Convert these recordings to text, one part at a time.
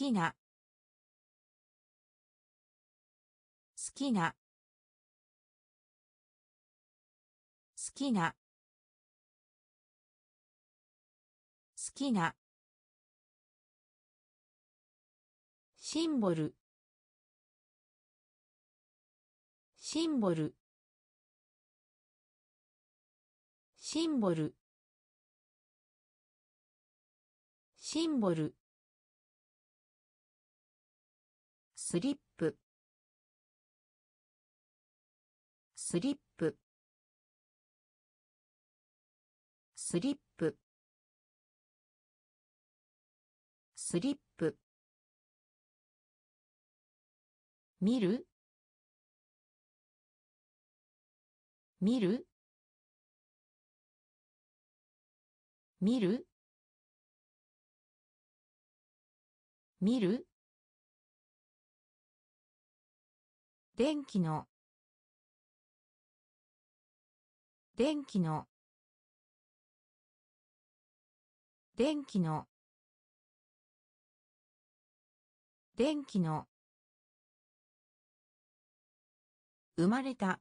きな。好きな。好きな。好きな。シンボル。シンボル。シンボル。シンボル。スリップ。スリップ。スリップ。スリップ。見る？見る？見る？見る？電気の。電気の。電気の。電気の。生まれた。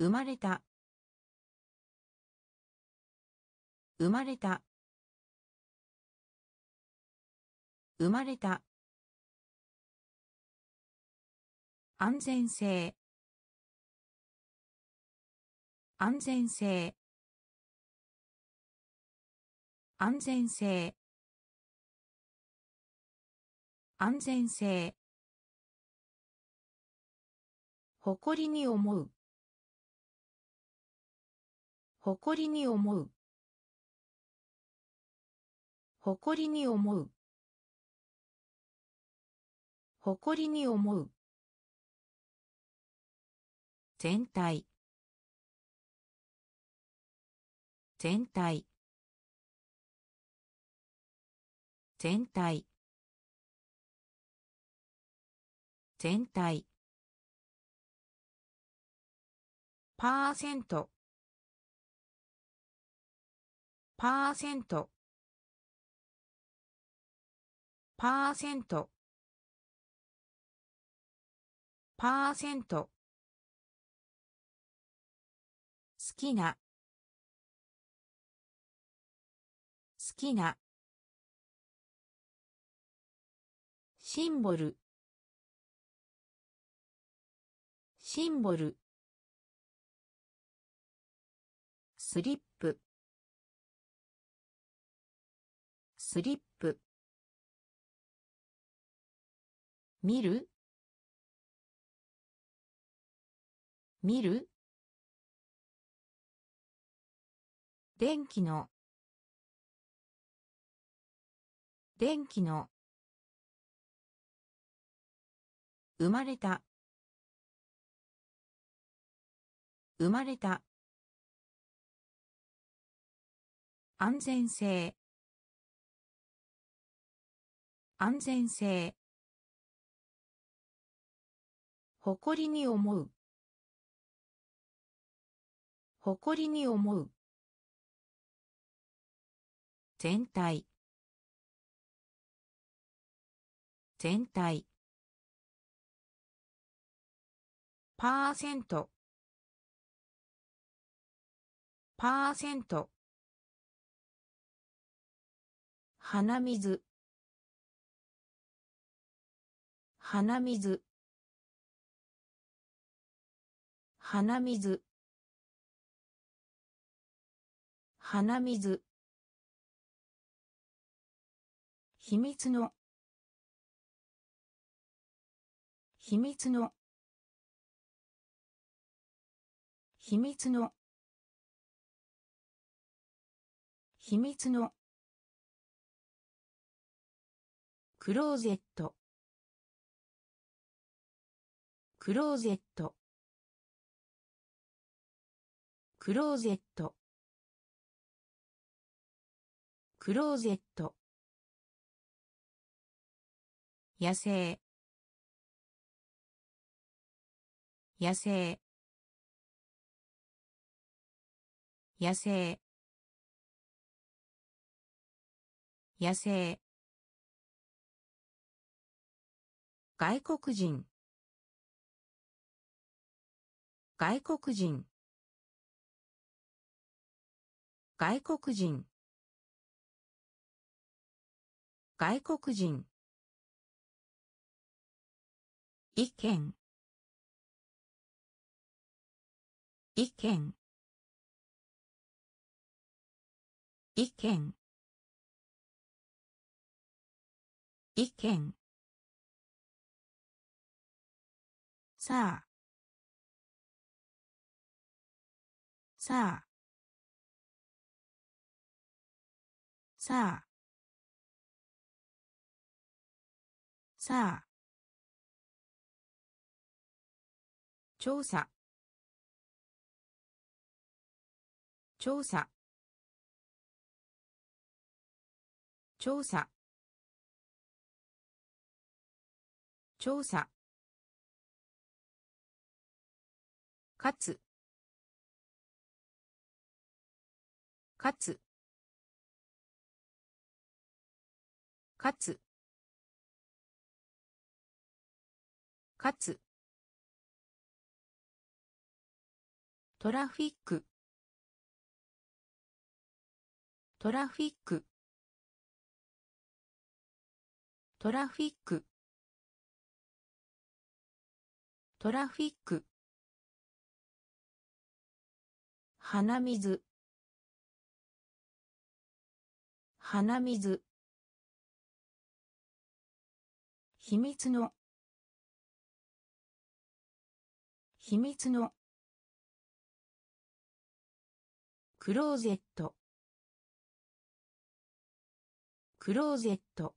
生まれた。生まれた。生まれた。安全性。安全性。安全性。安全性。誇りに思う。誇りに思う。誇りに思う。誇りに思う。全体。全体。全体。全体。パーセント。パーセント。パーセント。パーセント。好きな。好きな。シンボル。シンボル。スリップ。スリップ。見る？見る？電気の。電気の。生まれた。生まれた。安全性。安全性。誇りに思う。誇りに思う。全体。全体。パーセント。パーセント。鼻水。鼻水。鼻水。鼻水。秘密の。秘密の。秘密の。秘密の。クローゼット。クローゼット。クローゼット。クローゼット。野生。野生。野生。野生。外国人。外国人。外国人。外国人。意見。意見。意見。意見。さあ。さあ。さあ。さあ。調査。調査。調査。調査。かつ。かつ。かつ。かつ。トラフィック。トラフィック。トラフィック。トラフィック。鼻水。鼻水。秘密の。秘密の。クローゼット。クローゼット。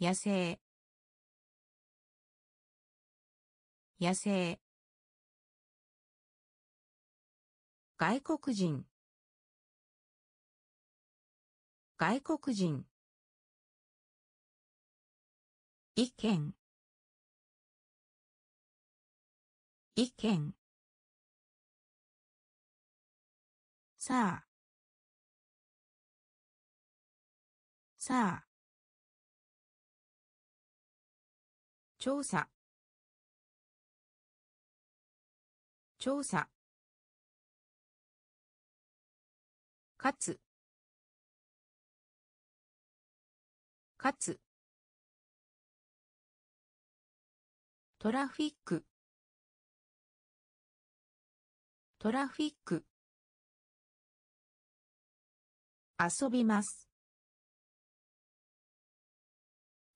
野生。野生。外国人。外国人。意見。意見。さあ。さあ。調査。調査。かつ。かつ。トラフィック。トラフィック。遊びます。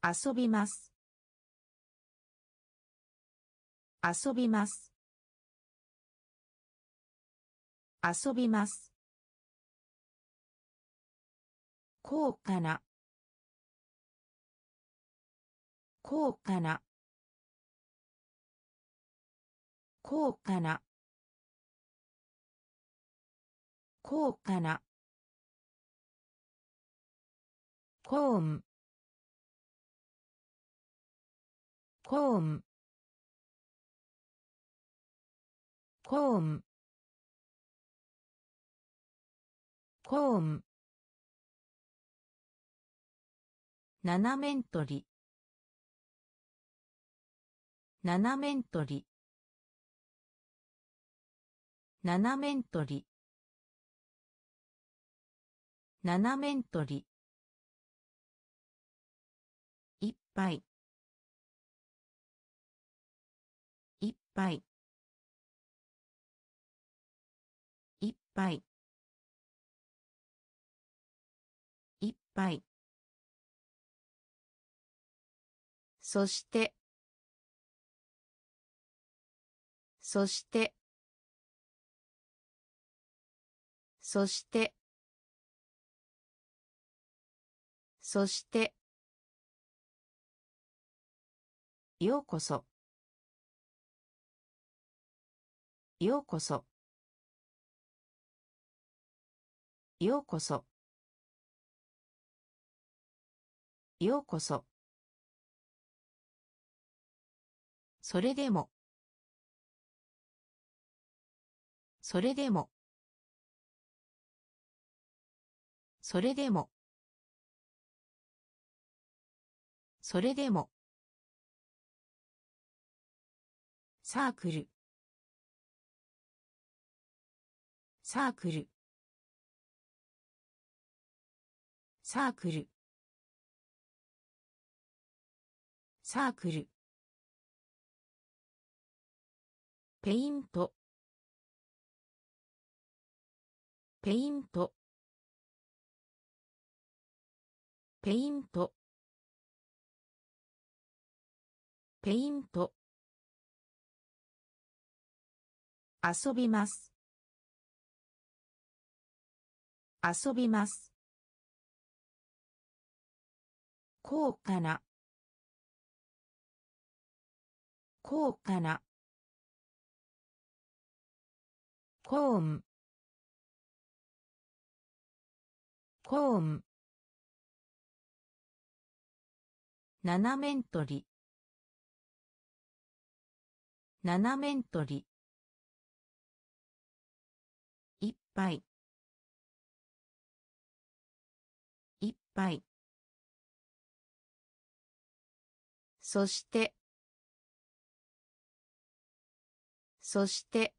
遊びます。遊びます。遊びます。高価な。高価な。高価な。高価な。コーンコーンコーンコーン七面取り七面取り七面取り七面取りぱいいっぱいいっぱいいっぱいそして。そして。そして。そして。ようこそ。ようこそ。ようこそ。ようこそ。それでも。それでも。それでも。それでも。サークル。サークル。サークル。サークル。ペイント。ペイント。ペイント。ペイント。遊びます。遊びます。高価な。高価な。コーンコーン七面取り。七面取り。ぱいいっぱいそして。そして。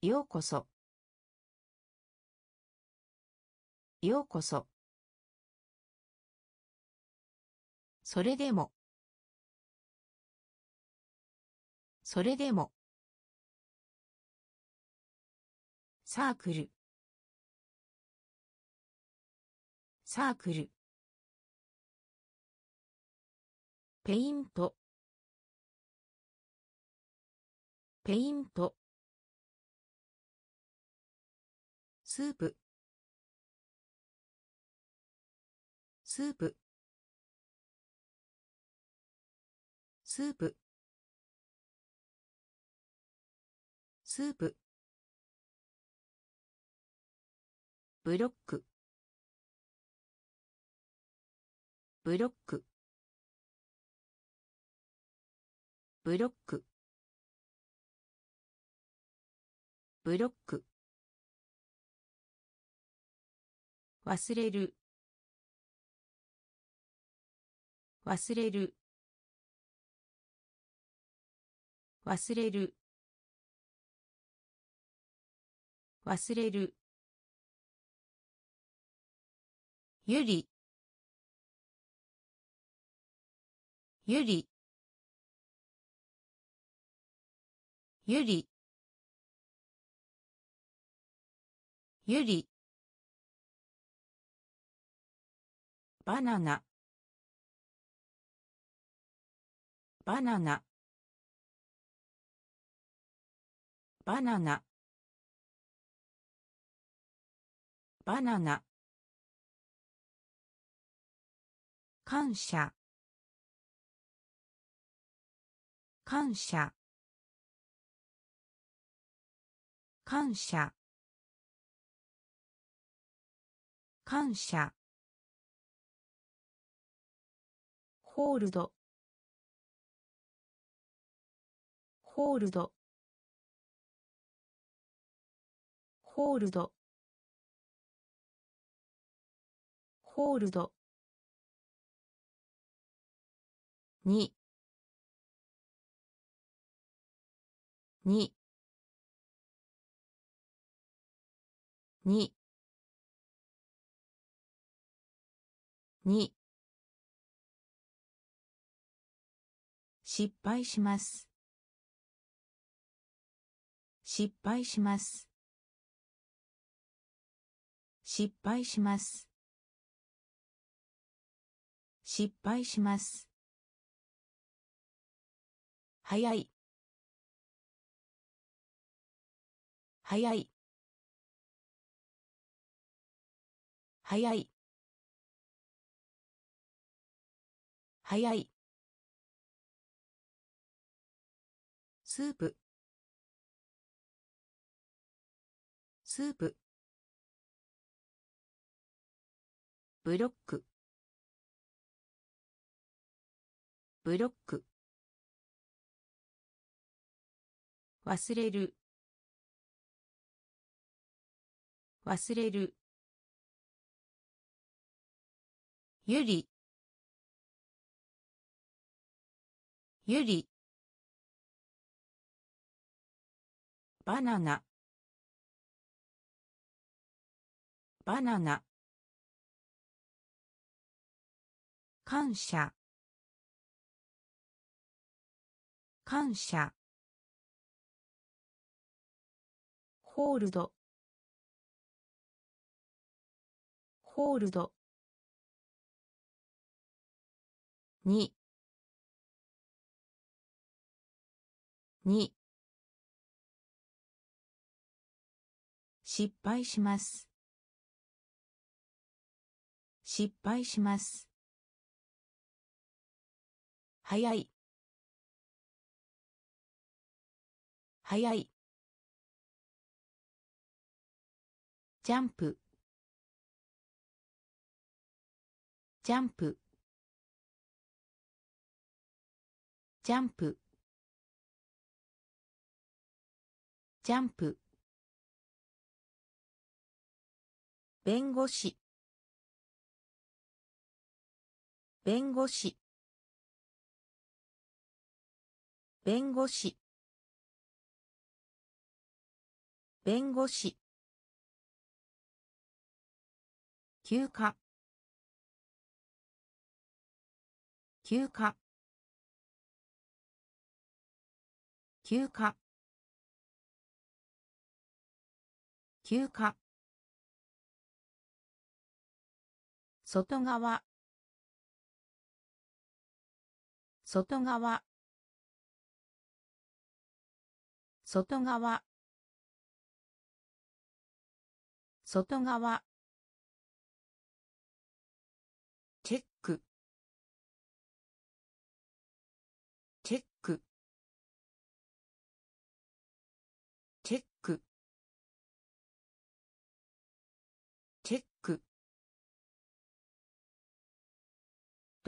ようこそ。ようこそ。それでも。それでも。サークル。サークル。ペイント。ペイント。スープ。スープ。スープ。スープ。ブロック。ブロック。ブロック。ブロック。忘れる。忘れる。忘れる。忘れる。ゆり。ゆり。ゆり。ゆり。バナナ。バナナ。バナナ。バナナ。感謝。感謝。感謝。感謝。ホールド。ホールド。ホールド。ホールド。に。に。に。に。失敗します。失敗します。失敗します。失敗します。早い。早い。早い。早い。スープ。スープ。ブロック。ブロック。忘れる。忘れる。ゆり。ゆり。バナナ。バナナ。感謝。感謝。ホールド。ホールド。に。に。失敗します。失敗します。早い。早い。ジャンプ。ジャンプ。ジャンプ。ジャンプ。弁護士。弁護士。弁護士。弁護士。休暇。休暇。休暇。休暇。外側。外側。外側。外側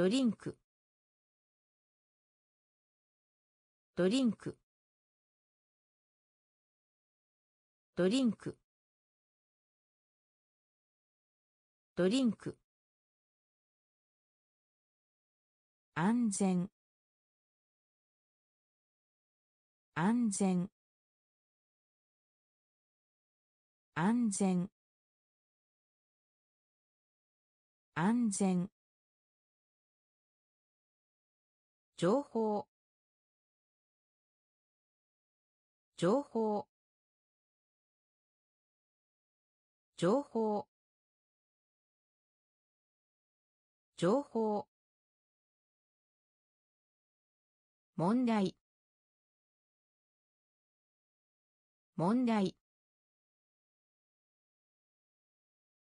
ドリンク。ドリンク。ドリンク。ドリンク。安全。安全。安全。安全。情報。情報。情報。情報。問題。問題。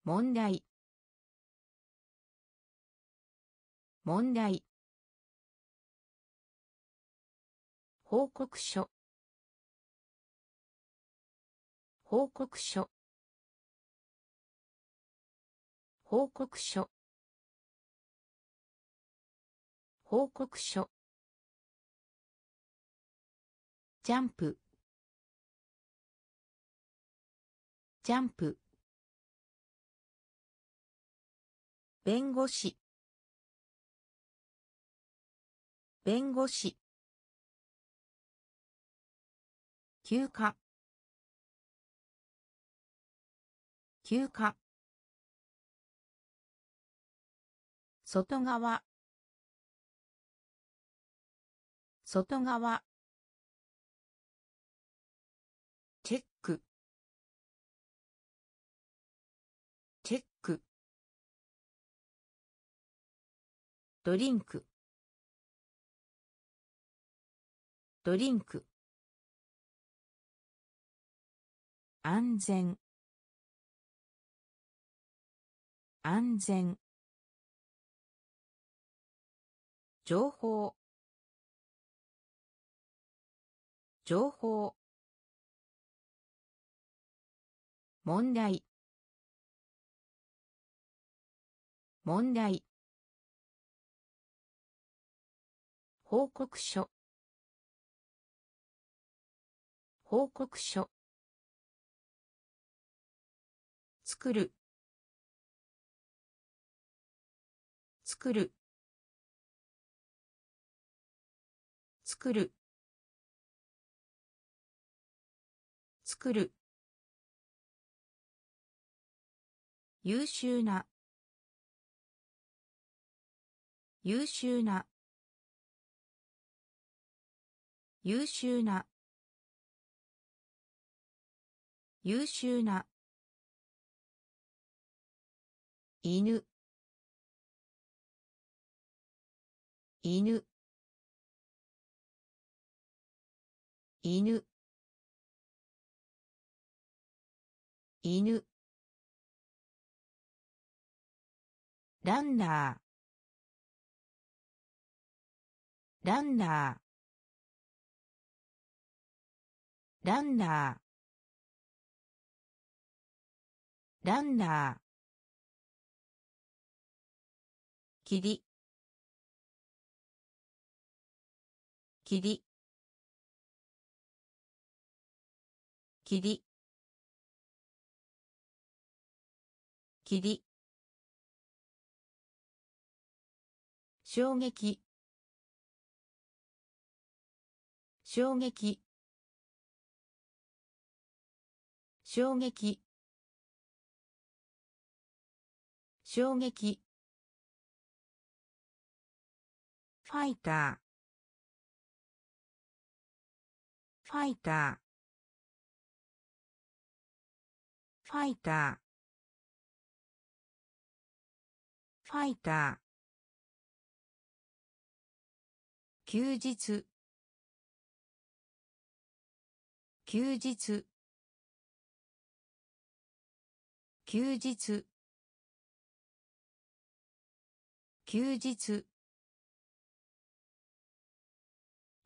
問題。問題。報告書。報告書。報告書。報告書。ジャンプ。ジャンプ。弁護士。弁護士。休暇。休暇。外側。外側。チェック。チェック。ドリンク。ドリンク。安全。安全。情報。情報。問題。問題。報告書。報告書。作る。作る。作る。作る。優秀な。優秀な。優秀な。優秀な。犬。犬。犬。犬。ランナー。ランナー。ランナー。ランナー。霧霧霧霧衝撃。衝撃。衝撃。衝撃。ファイター。ファイター。ファイター。ファイター。休日。休日。休日。休日。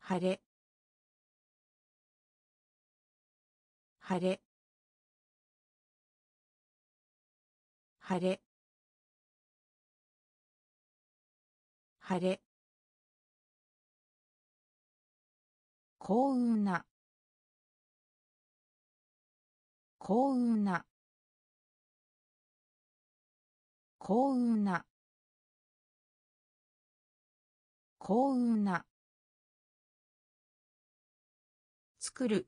晴れ。晴れ。晴れ。晴れ。幸運な。幸運な。幸運な。幸運な。作る。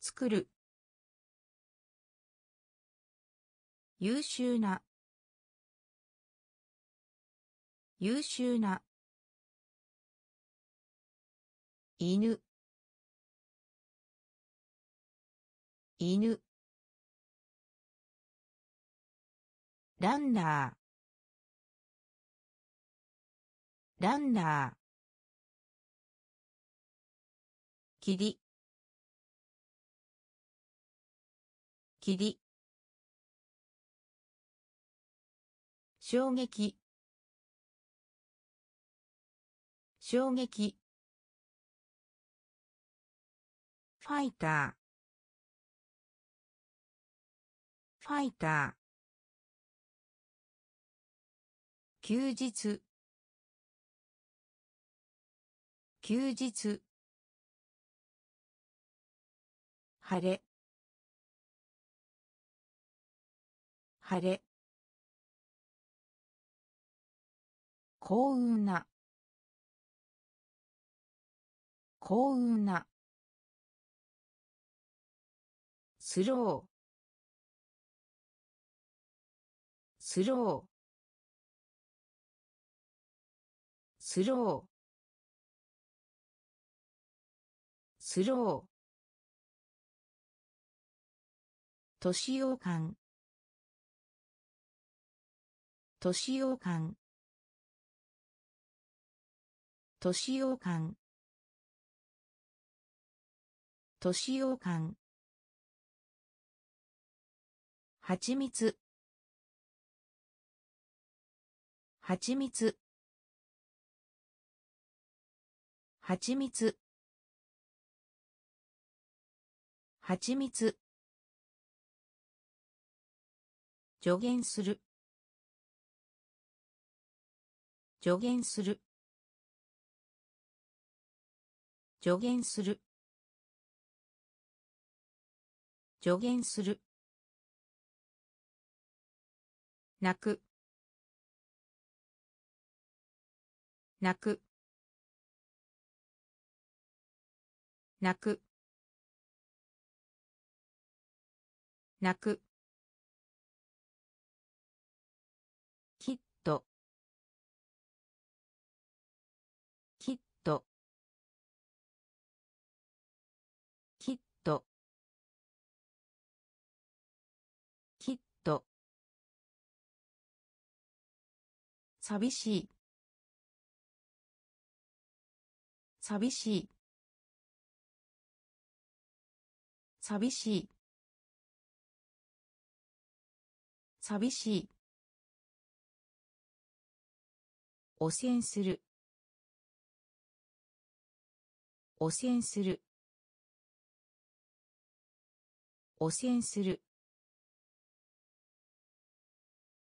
作る。優秀な。優秀な。犬。犬。ランナー。ランナー。霧霧衝撃。衝撃。ファイター。ファイター。休日。休日晴れ。晴れ。幸運な。幸運な。スロー。スロー。スロー。スロー。都市洋館都市洋館都市洋館都市洋館はちみつ。はちみつ。はちみつ。はちみつ。助言する。助言する。助言する。助言する。泣く。泣く。泣く。泣く。寂しい。寂しい。寂しい。寂しい。汚染する。汚染する。汚染する。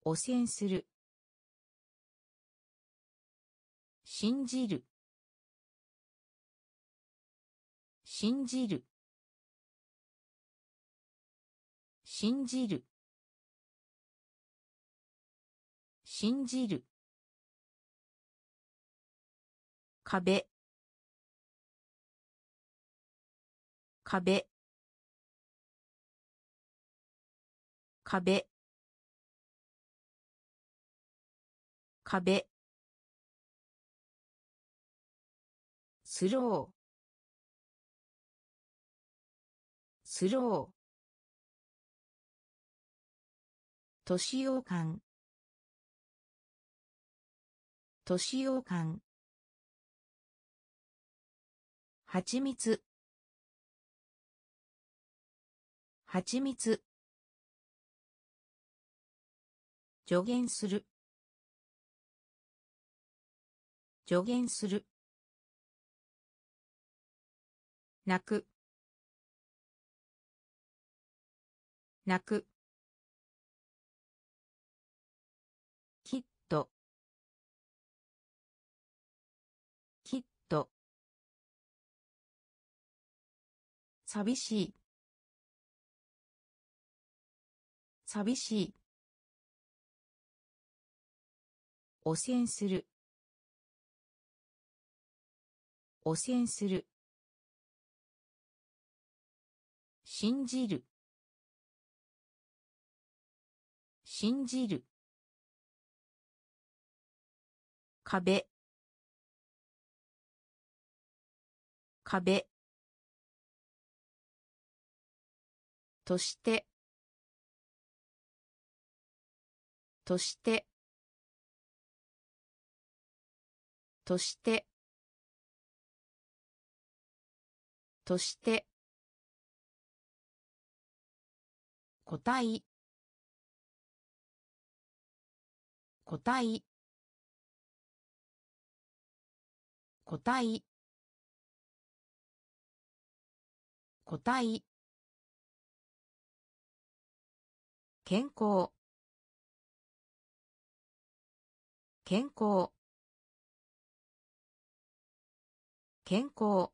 汚染する信じる。信じる。信じる。信じる。壁。壁。壁。壁。スロー。スロー。年用感年用感はちみつ。はちみつ。助言する。助言する。泣く。泣く。きっと。きっと。寂しい。寂しい。汚染する。汚染する。信じる。信じる。壁。壁。として。として。として。として。個体個体個体個体健康。健康。健康。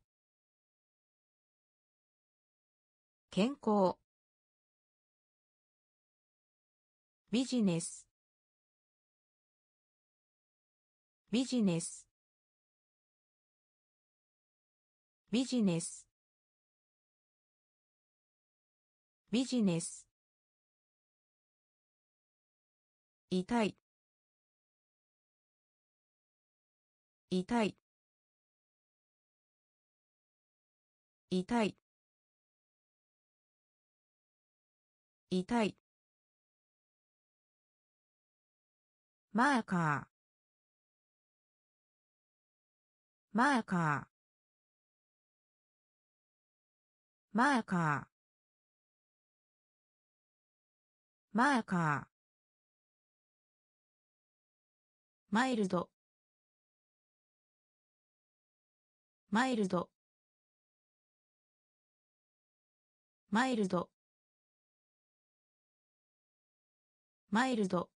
健康。ビジネス。ビジネス。ビジネス。ビジネス。痛い。痛い。痛い。痛い。マーカー。マーカー。マーカー。マーカー。マイルド。マイルド。マイルド。マイルド。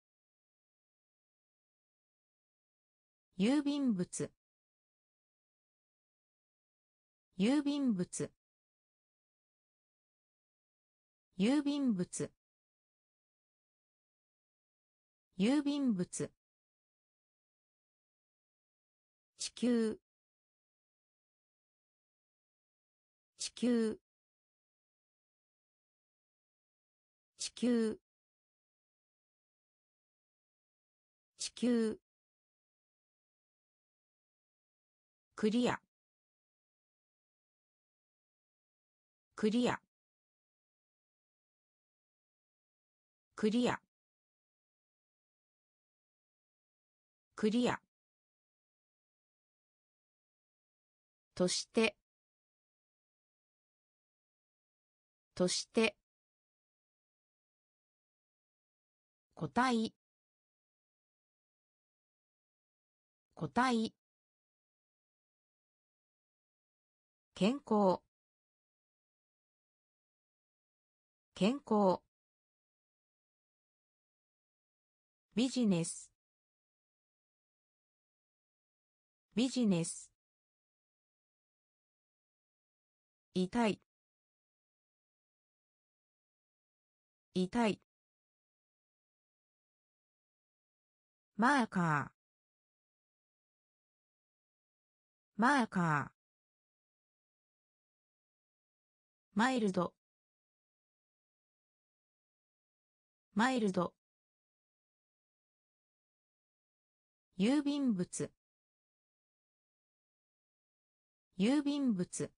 郵便物。郵便物。郵便物。郵便物。地球。地球。地球。地球。クリア。クリア。クリア。クリア。として。として。個体個体健康。健康。ビジネス。ビジネス。痛い。痛い。マーカー。マーカー。マイルド。マイルド。郵便物。郵便物。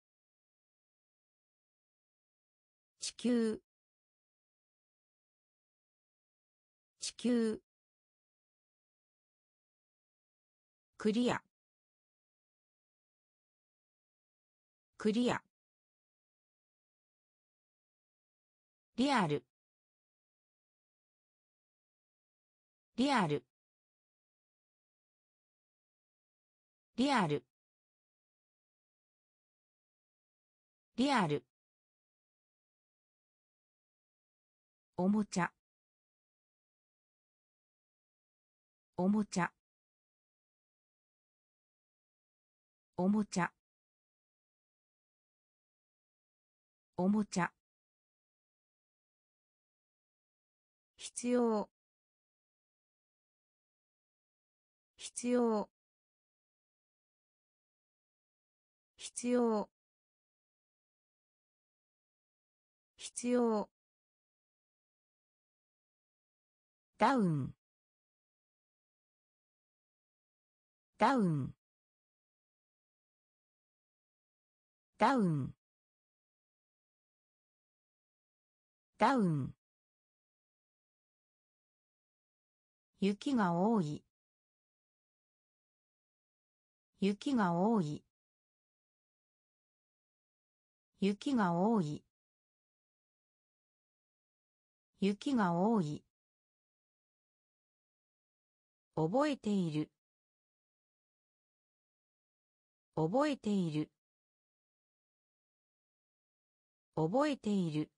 地球。地球。クリア。クリア。リアル。リアル。リアル。リアル。おもちゃ。おもちゃ。おもちゃ。おもちゃ。必要。必要。必要。必要。ダウン。ダウン。ダウン。ダウン。雪が多い。雪が多い。雪が多い。雪が多い。覚えている。覚えている。覚えている。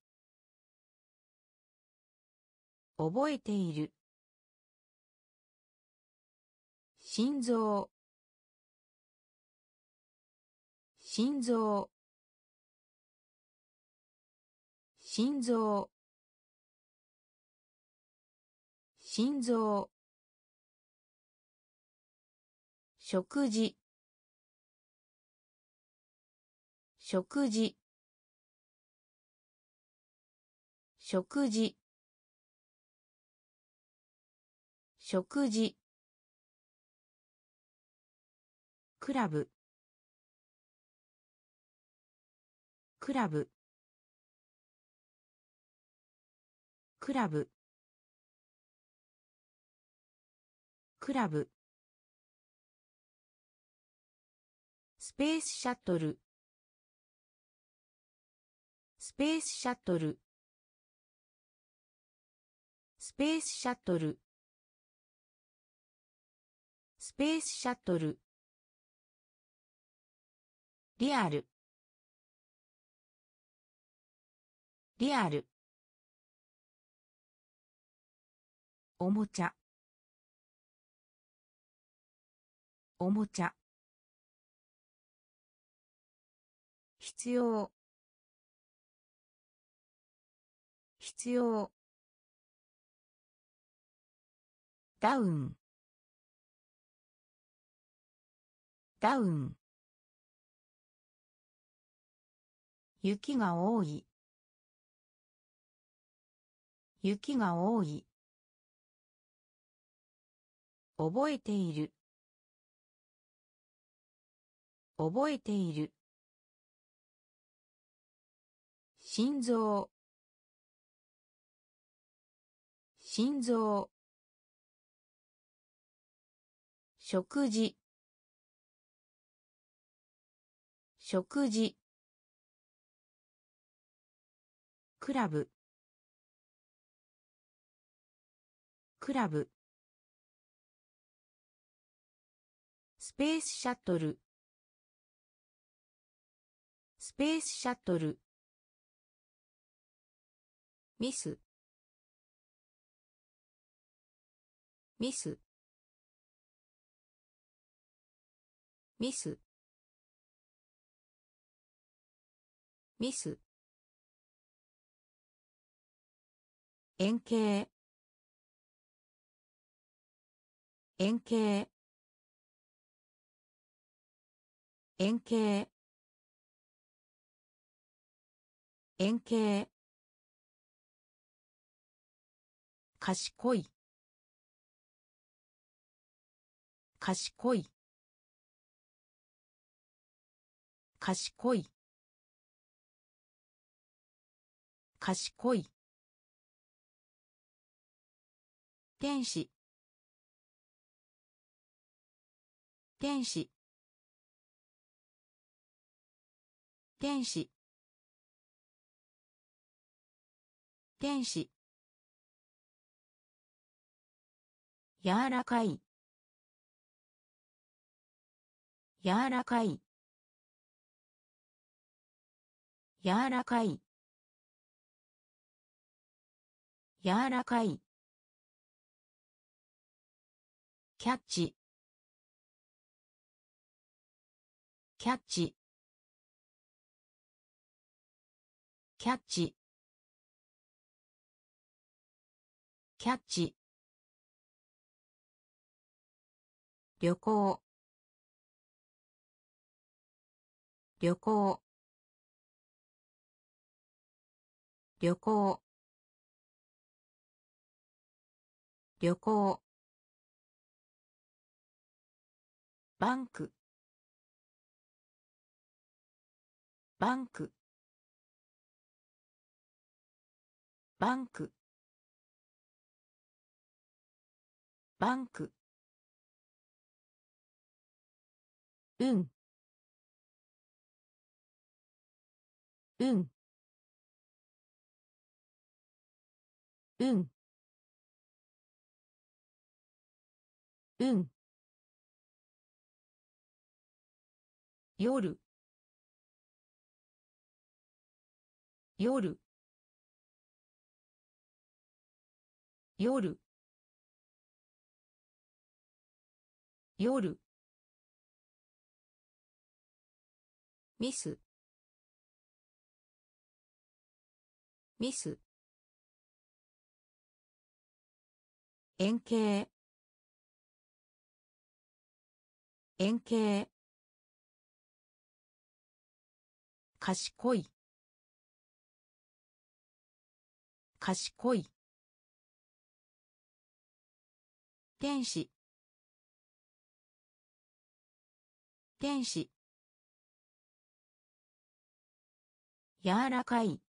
覚えている。心臓。心臓。心臓。心臓。食事。食事。食事。食事。クラブ。クラブ。クラブ。クラブ。スペースシャトル。スペースシャトル。スペースシャトル。スペースシャトル。リアル。リアル。おもちゃ。おもちゃ。必要。必要。ダウン。ダウン。雪が多い。雪が多い。覚えている。覚えている。心臓。心臓。食事。食事。クラブ。クラブ。スペースシャトル。スペースシャトル。ミス。ミス。ミス。ミス。円形。円形。円形。円形。賢い。賢い。賢い。賢い。天使。天使。天使。天使。柔らかい。柔らかい。柔らかい。柔らかい。キャッチ。キャッチ。キャッチ。キャッチ。旅行。旅行。旅行。旅行。バンク。バンク。バンク。バンク。うん。うん。うん。うん夜。夜。夜。夜。ミス。ミス。円形。円形。賢い。賢い。天使。天使。柔らかい。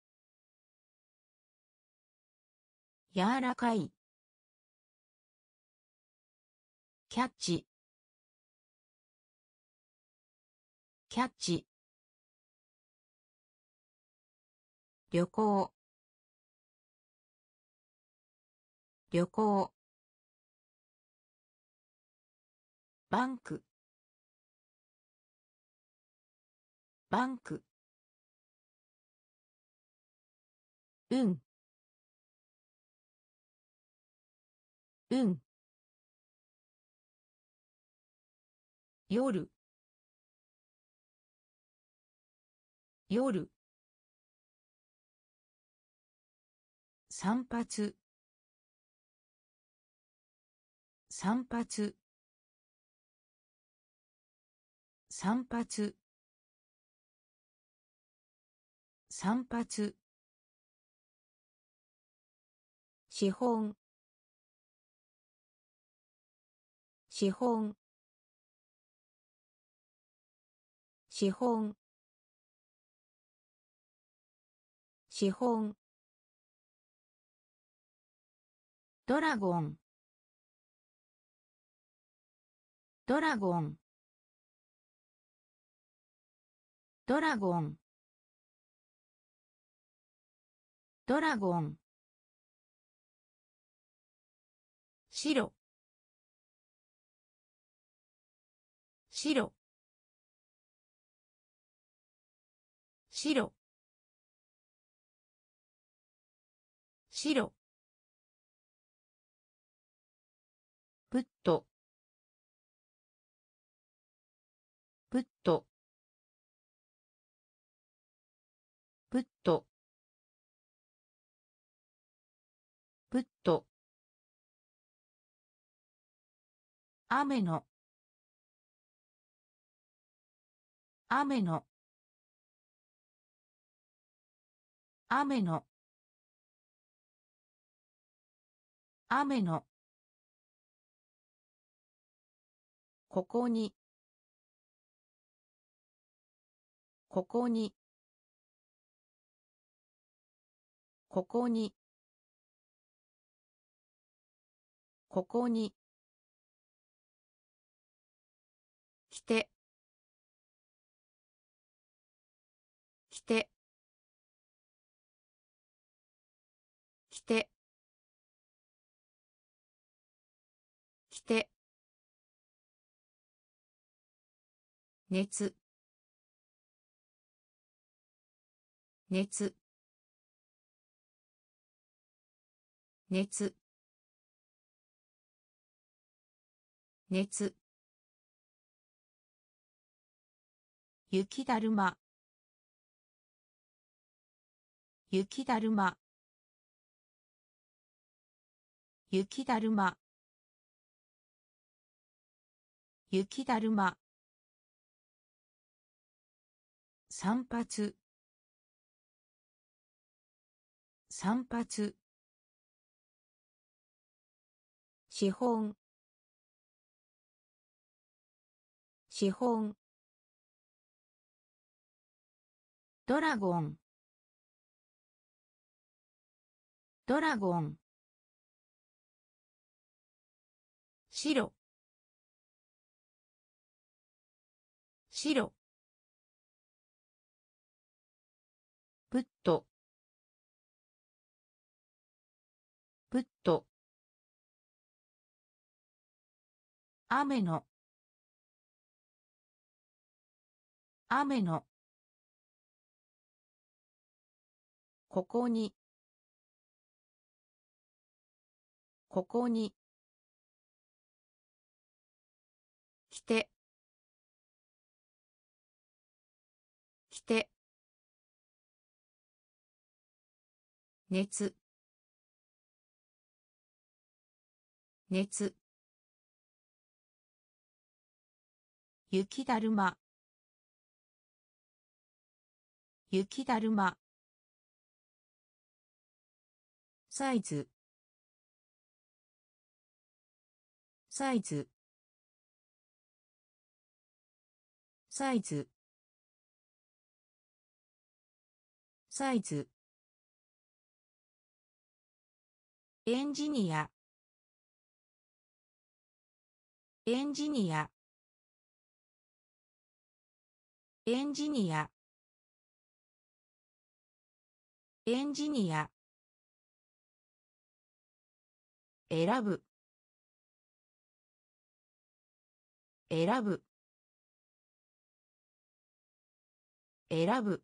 柔らかい。キャッチ。キャッチ。旅行。旅行。バンク。バンク。うん。うん。夜。夜散髪。散髪。散髪。散髪。資本。資本。資本。資本。ドラゴン。ドラゴン。ドラゴン。ドラゴン。白。白。白。白。雨の。雨の。雨の。雨の。ここに。ここに。ここに。ここに。て。来て。来て。来て。熱。熱。熱。熱。雪だるま。雪だるま。雪だるま。雪だるま。散髪。散髪。資本。資本。ドラゴン。ドラゴン。白。白。プットプット雨の。雨の。ここに。ここに。来て。来て。熱。熱。雪だるま。雪だるま。サイズ。サイズ。サイズ。サイズ。エンジニア。エンジニア。エンジニア。エンジニア。選ぶ。選ぶ。選ぶ。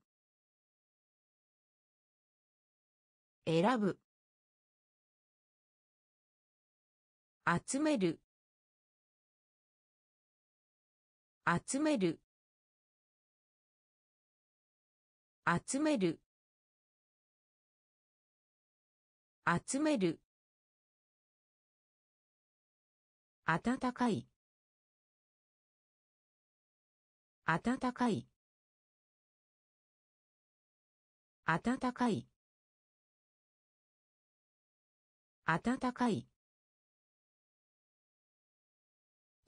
選ぶ。集める。集める。集める。集める。暖かい。暖かい。暖かい。暖かい。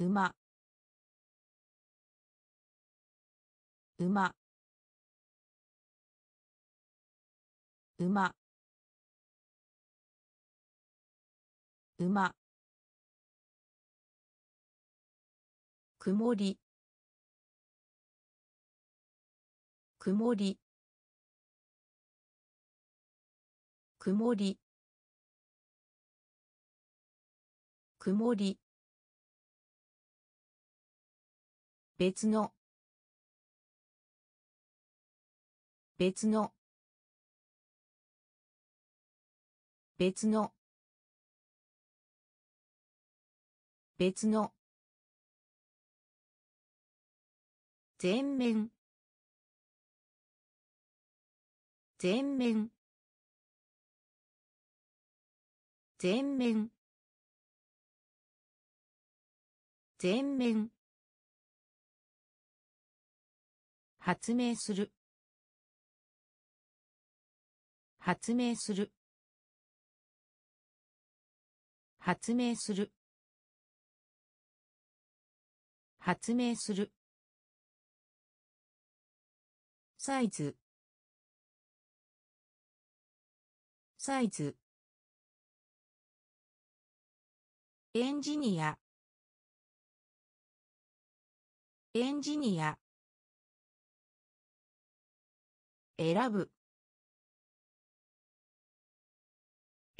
馬。馬。馬。馬。曇り。曇り。曇り。曇り。別の。別の。別の。別の。全面。全面。全面。全面。発明する。発明する。発明する。発明する。サイズ。サイズ。エンジニア。エンジニア。選ぶ。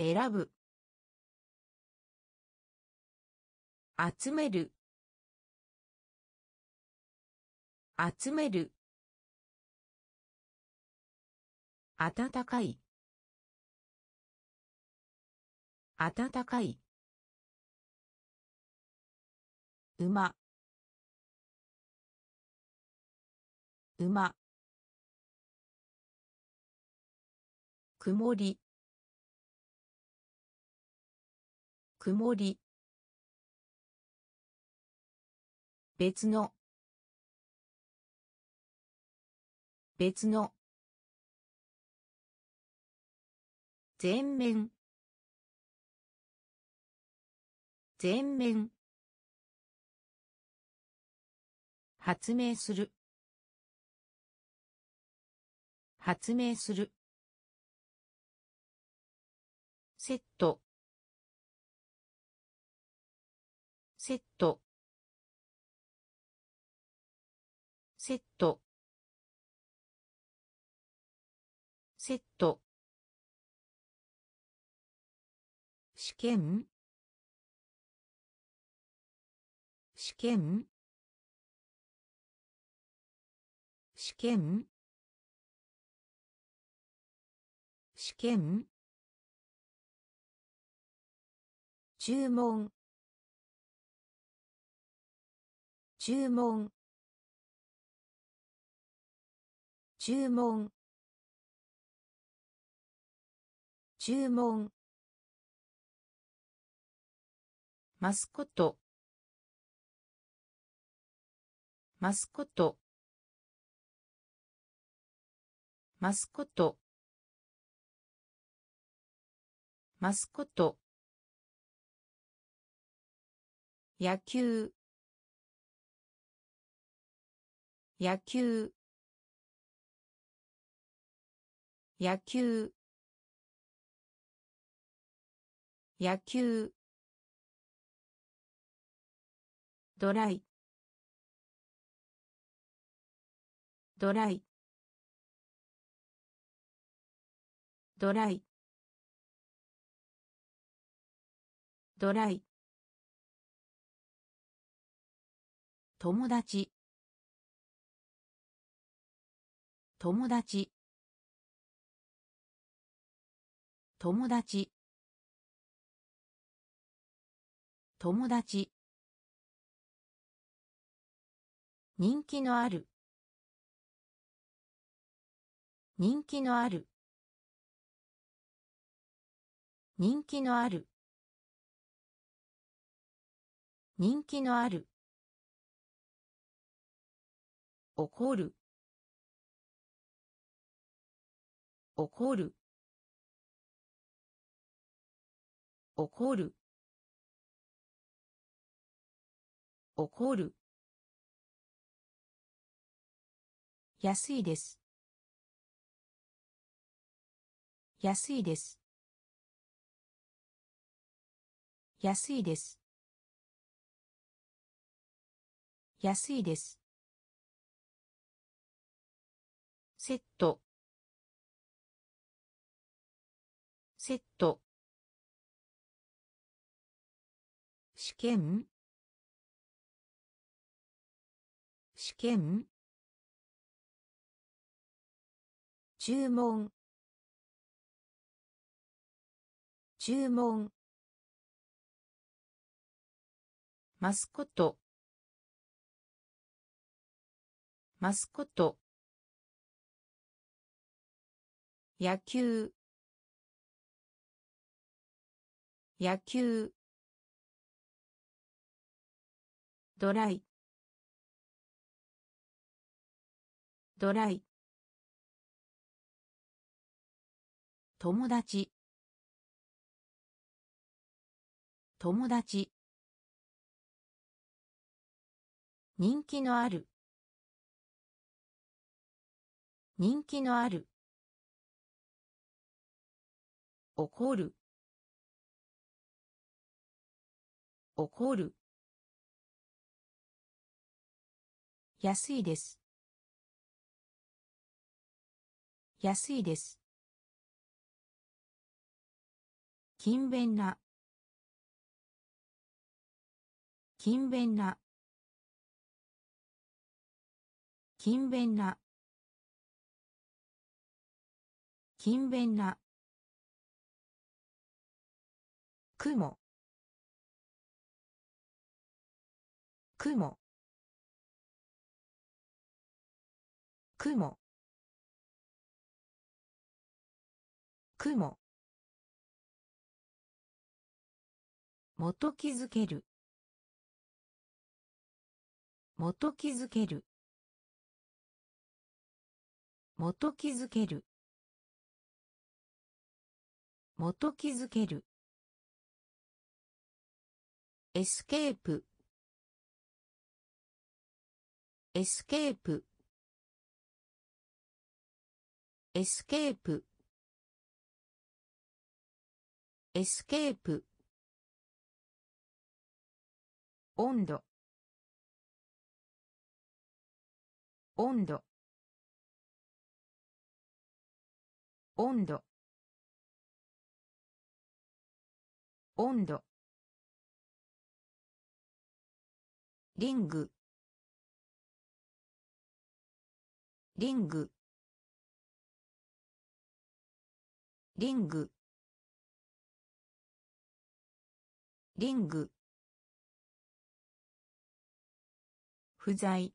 選ぶ。集める。集める。暖かい。暖かい。馬。馬。曇り。曇り。別の。別の。全面。全面。発明する。発明する。セット。セット。試験？試験？試験？試験？注文？注文？注文？注文？マスコット。マスコット。マスコット。マスコット。野球。野球。野球。野球。ドライ。ドライ。ドライ。ドライ。友達。友達。友達。友達。人気のある。人気のある。人気のある。人気のある。怒る。怒る。怒る。怒る。安いです。安いです。安いです。安いです。セット。セット。試験？試験？注文。注文。マスコット。マスコット。野球。野球。ドライ。ドライ。友達。友達。人気のある。人気のある。怒る。怒る。安いです。安いです。勤勉な。勤勉な。勤勉な。勤勉な。雲。雲。雲。雲。元気づける。元気づける。元気づける。元気づける。エスケープ。エスケープ。エスケープ。エスケープ。温度。温度。温度。温度。リング。リング。リング。リング。不在。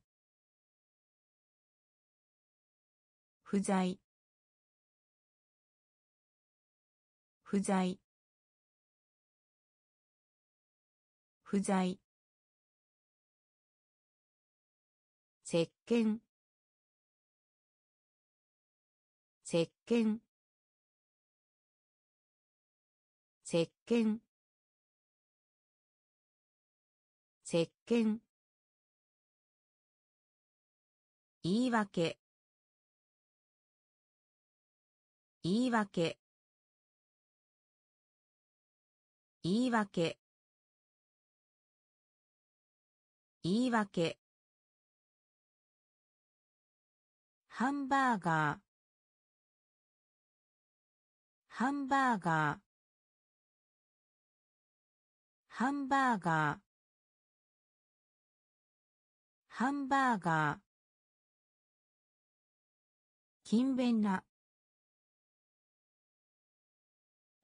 不在。不在。不在。石鹸石鹸石鹸石鹸言い訳。言い訳。言い訳。言い訳。ハンバーガー。ハンバーガー。ハンバーガー。ハンバーガー。勤勉な。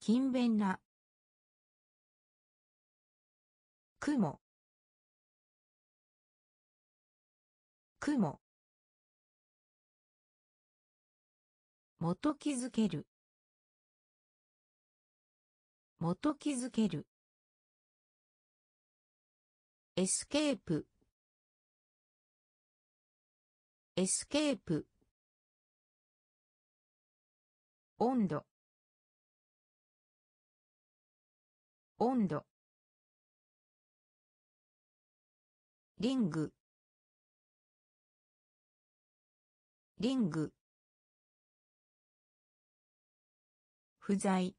勤勉な。雲。雲。元気づける。元気づける。エスケープ。エスケープ。温度。温度。リング。リング。不在。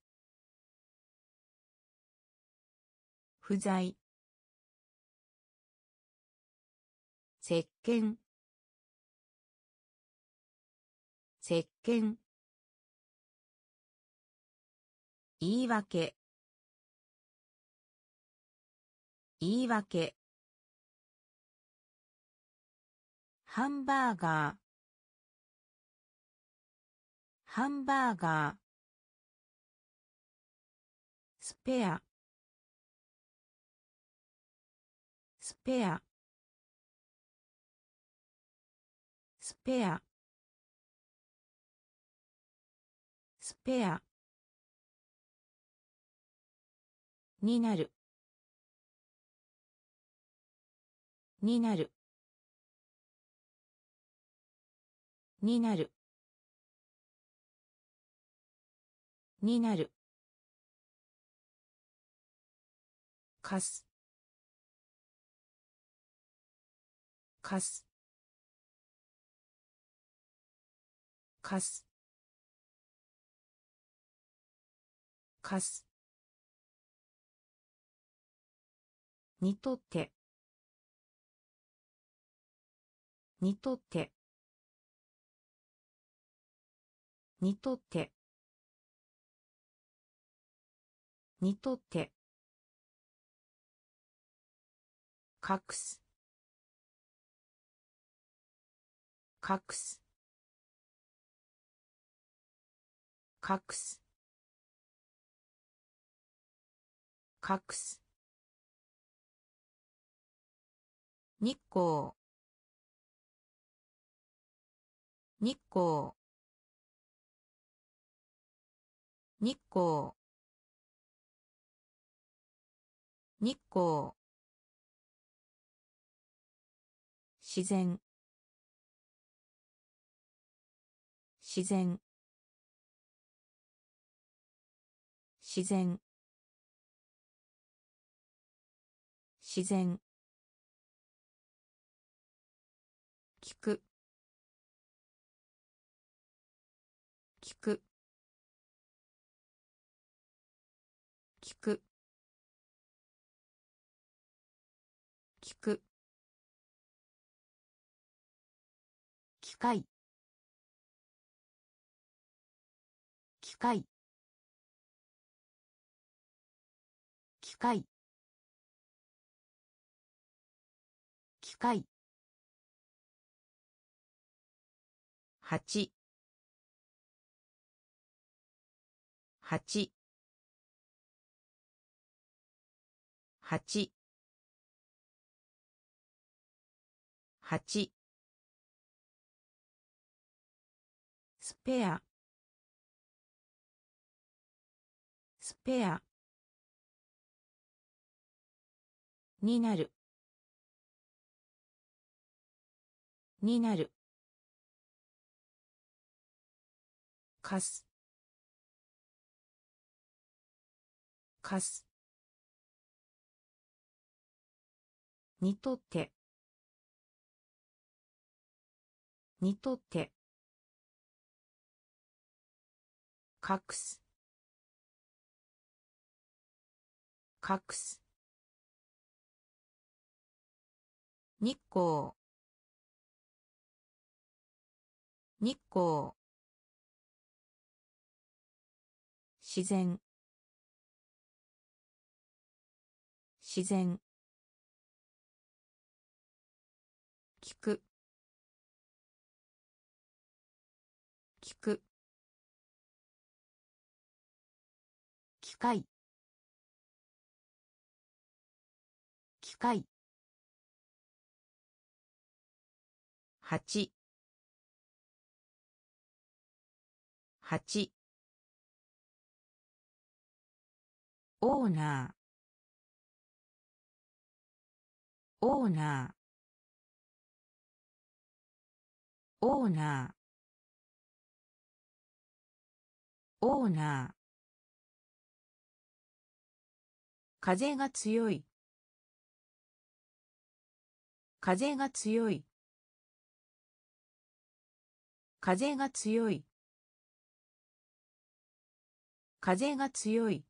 不在。石鹸。石鹸。言い訳。言い訳。ハンバーガー。ハンバーガー。スペア。スペア。スペア。スペア。になる。になる。になる。になる。かす。かす。かす。かす。にとって。にとって。にとって。にとって。隠す。隠す。隠す。隠す。日光。日光。日光。日光。自然。自然。自然。自然。機械。機械。機械。機械。八。八。八。八。ペア。スペア。になる。になる。かす。かす。にとって。にとって。隠す。隠す。日光。日光。自然。自然。機械。機械。八。八。オーナー。オーナー。オーナー。オーナー風が強い。風が強い。風が強い。風が強い。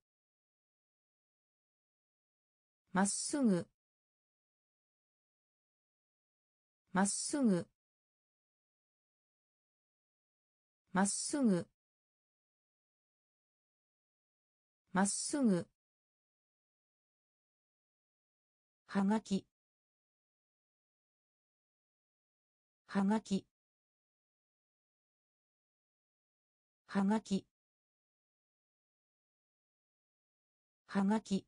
まっすぐ。まっすぐ。まっすぐ。まっすぐ。はがきはがきはがきはがき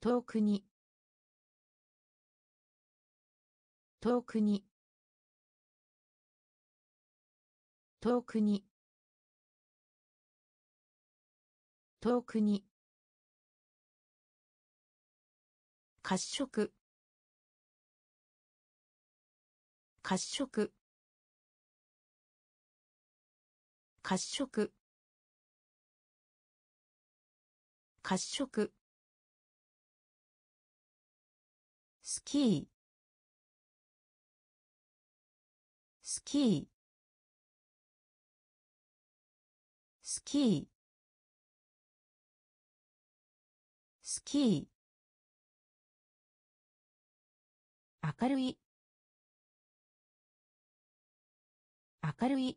遠くに。遠くに。遠くに。遠くに。褐色。褐色。褐色。褐色。スキー。スキー。スキー。スキー。明るい。明るい。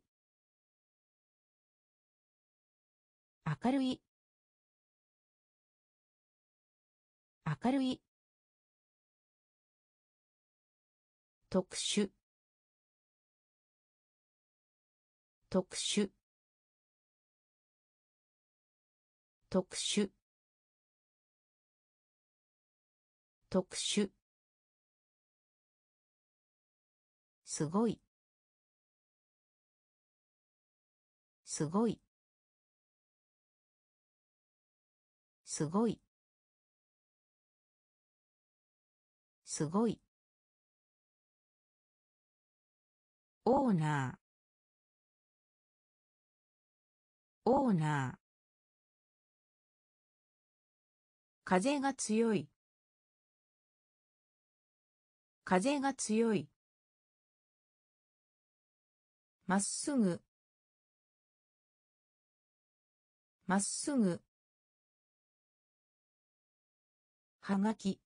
明るい。明るい。特殊。特殊。特殊。特殊。すごい。すごい。すごい。すごい。オーナー。オーナー。風が強い。風が強い。まっすぐ。まっすぐ。はがき。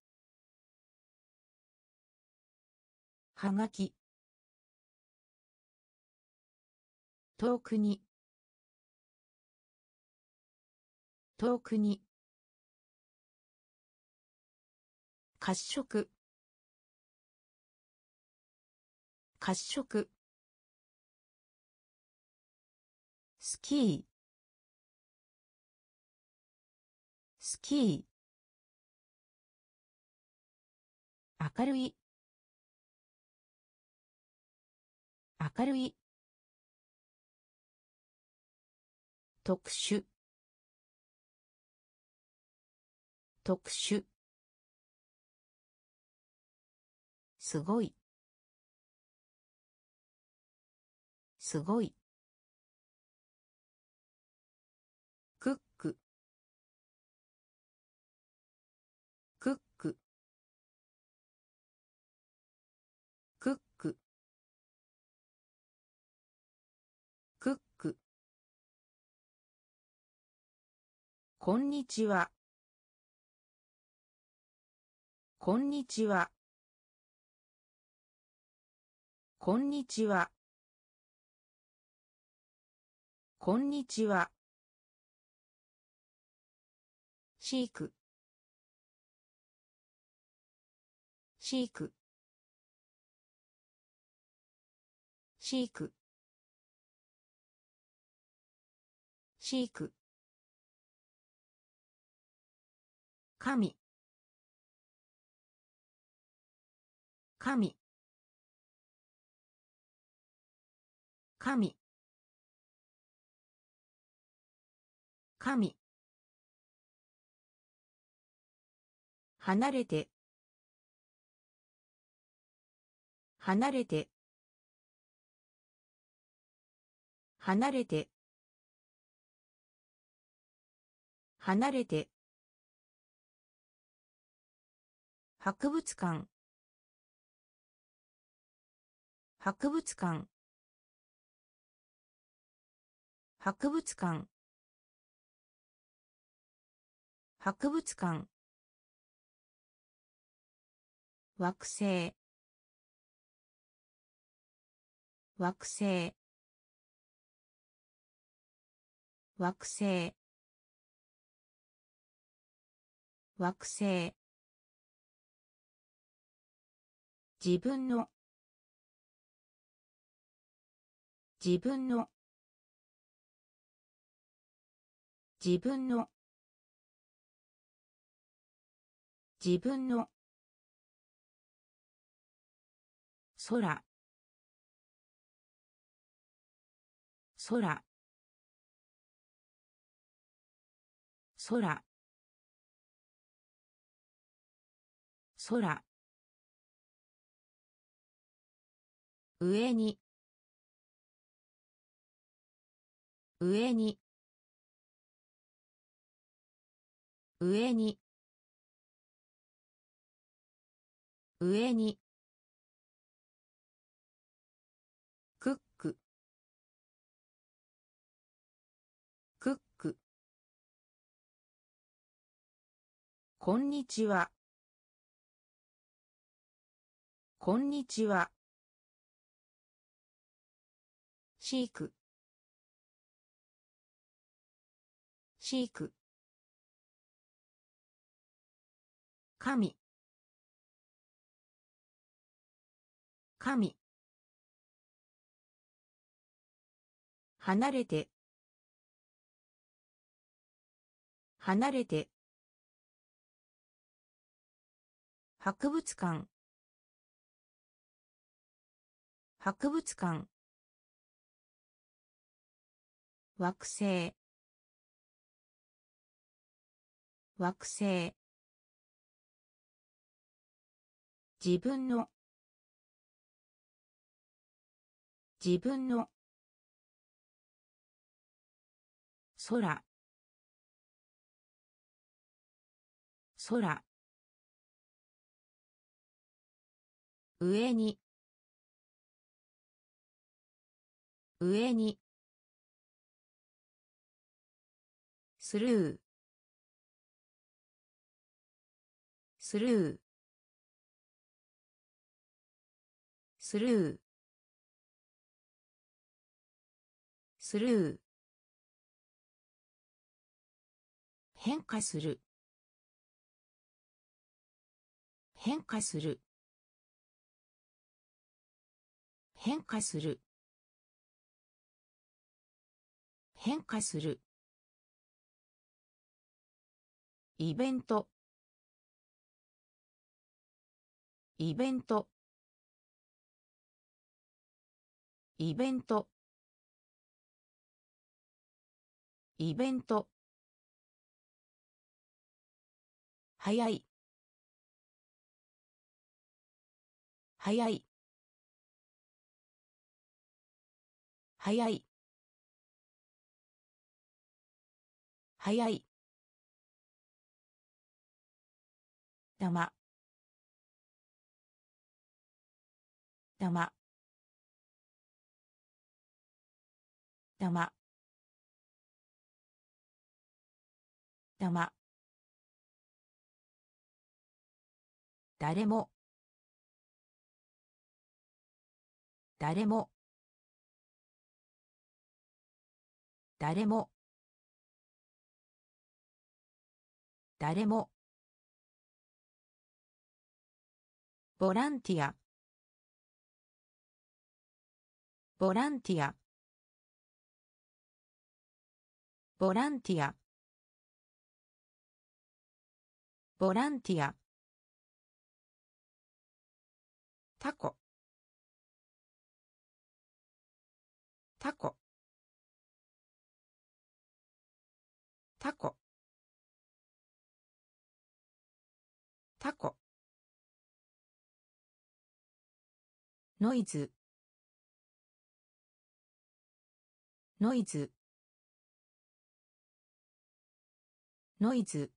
はがき。遠くに。遠くに。褐色。褐色。スキー。スキー。明るい。明るい。特殊。特殊。すごい。すごい。こんにちは。こんにちは。こんにちは。こんにちは。シーク。シーク。シーク。神。神。神。神。離れて。離れて。離れて。離れて。博物館。博物館。博物館。博物館。惑星。惑星。惑星。惑星。自分の。自分の。自分の。自分の。空。空。空。空上に。上に。上に。上に。クック。クック。こんにちは。こんにちは。シーク。シーク。神。神。離れて。離れて。博物館。博物館。惑星。惑星。自分の。自分の。空。空。上に。上に。スルー。スルー。スルー。スルー。変化する。変化する。変化する。変化する。イベント。イベント。イベント。イベント。早い。早い。早い。早い。玉。玉。玉。玉。誰も。誰も。誰も。誰も。ボランティアボランティアボランティアボランティアタコタコタコタコノイズ。ノイズ。ノイズ。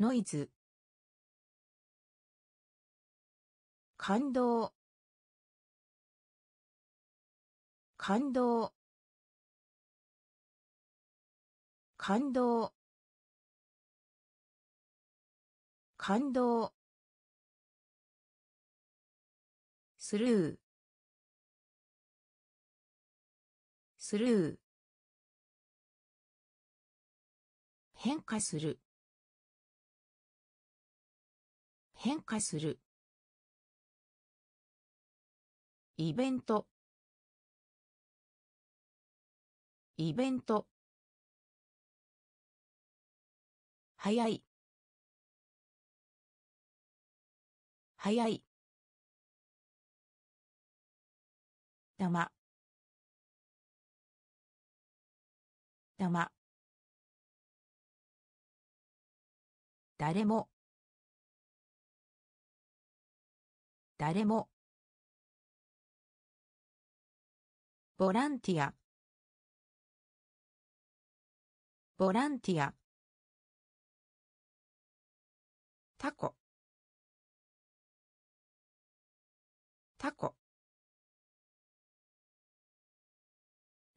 ノイズ。感動。感動。感動。感動。スルー。スルー。変化する。変化する。イベント。イベント。早い。早い。玉。玉。誰も。誰も。ボランティアボランティアタコ。タコ。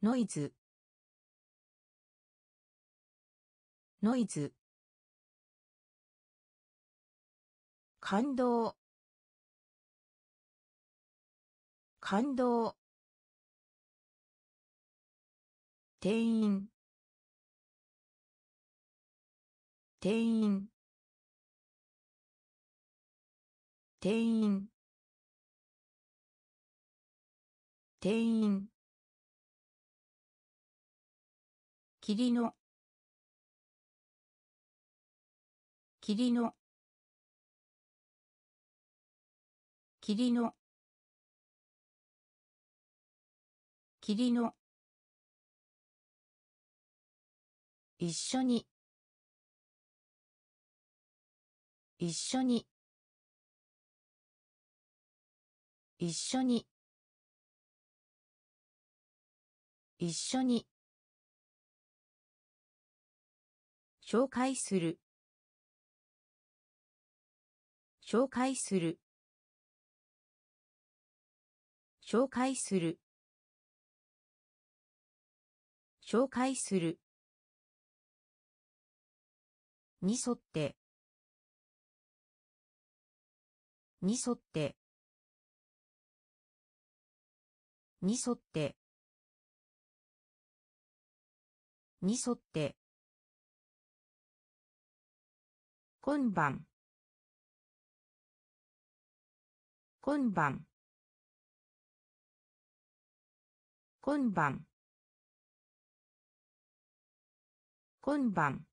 ノイズ。ノイズ。感動。感動。店員。店員。店員。店員。霧の。霧の。霧の。霧の。一緒に。一緒に。一緒に。一緒に。紹介する。紹介する。紹介する。紹介する。に沿って。に沿って。に沿って。に沿って。今晩。今晩。今晩。今晩。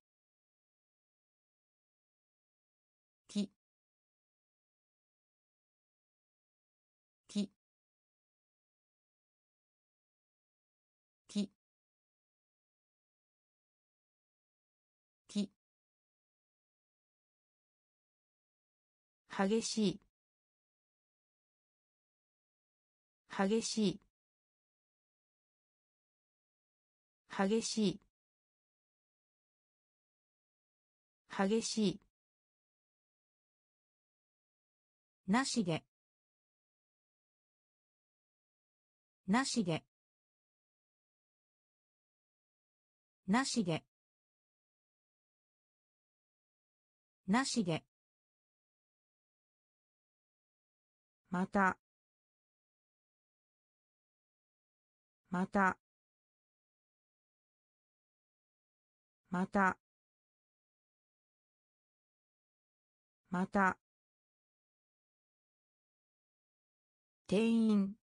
激しい。激しい。激しい。激しい。なしで。なしで。なしで。なしで。また。また。また。また。店員。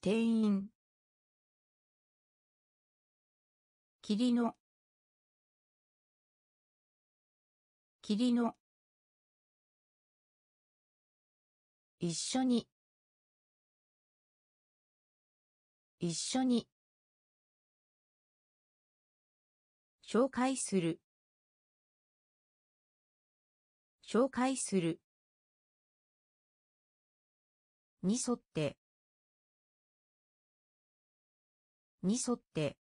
店員。霧の。霧の。一緒に。一緒に。紹介する。紹介する。に沿って。に沿って。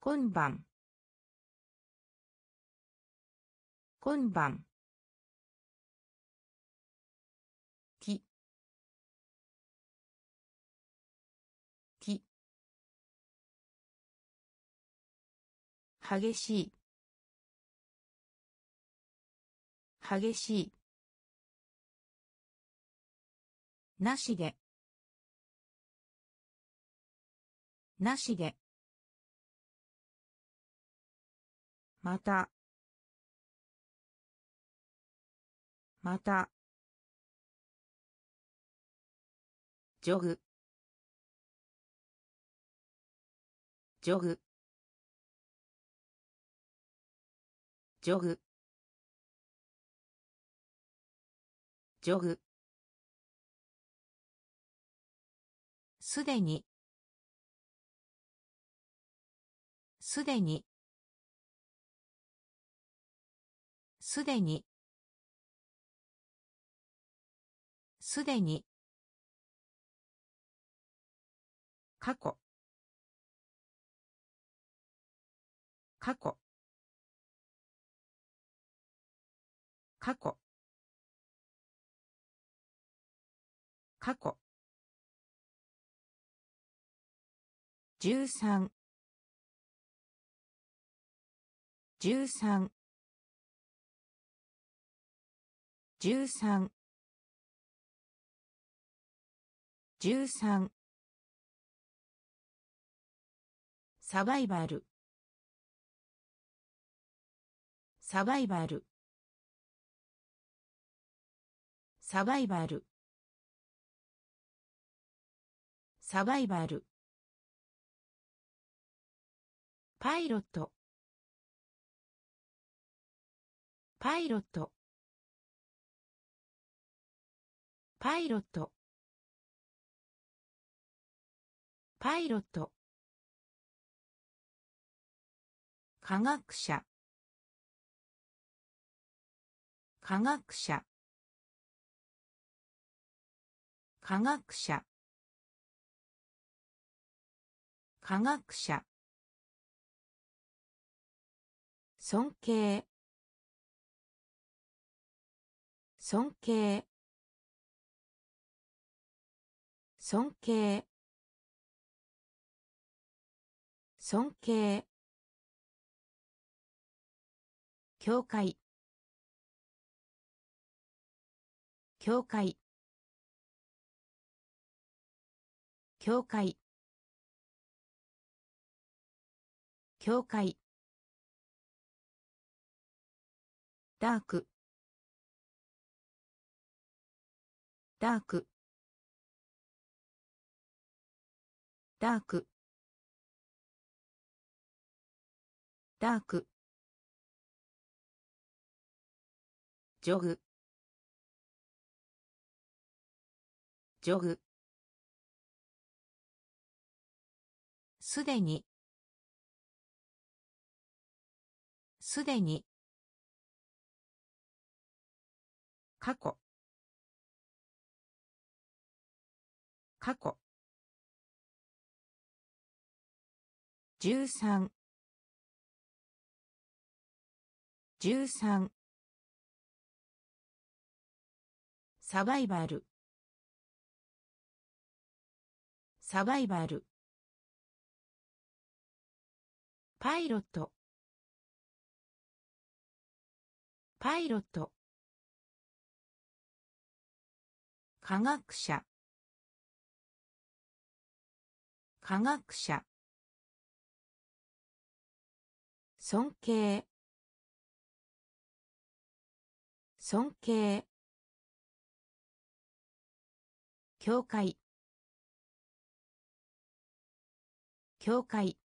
今晩。今晩。激しい。激しい。なしで。なしで。また。また。ジョグ。ジョグ。ジョグ。ジョグ。すでに。すでに。すでに。すでに。過去。過去。過去。過去。十三。十三。十三。十三。サバイバル。サバイバル。サバイバル。サバイバル。パイロット。パイロット。パイロット。パイロット。科学者。科学者。科学者。科学者。尊敬。尊敬。尊敬。尊敬。教会。教会。教会。教会。ダーク。ダーク。ダーク。ダーク。ジョグ。ジョグ。すでに。すでに。過去。過去。十三。十三。サバイバル。サバイバル。パイロット。パイロット。科学者。科学者。尊敬。尊敬。教会。教会。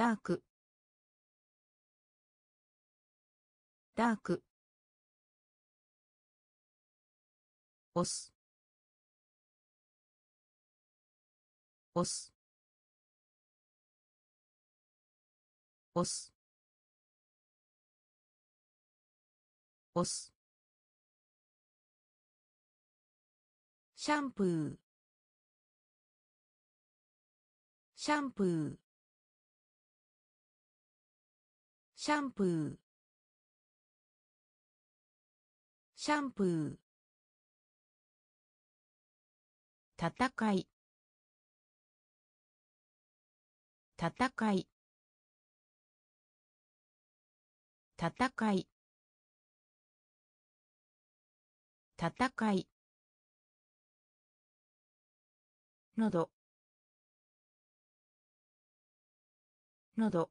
ダーク。ダーク。押す。押す。押す。押す。シャンプー。シャンプー。シャンプー。シャンプー。戦い。戦い。戦い。戦い。のどのど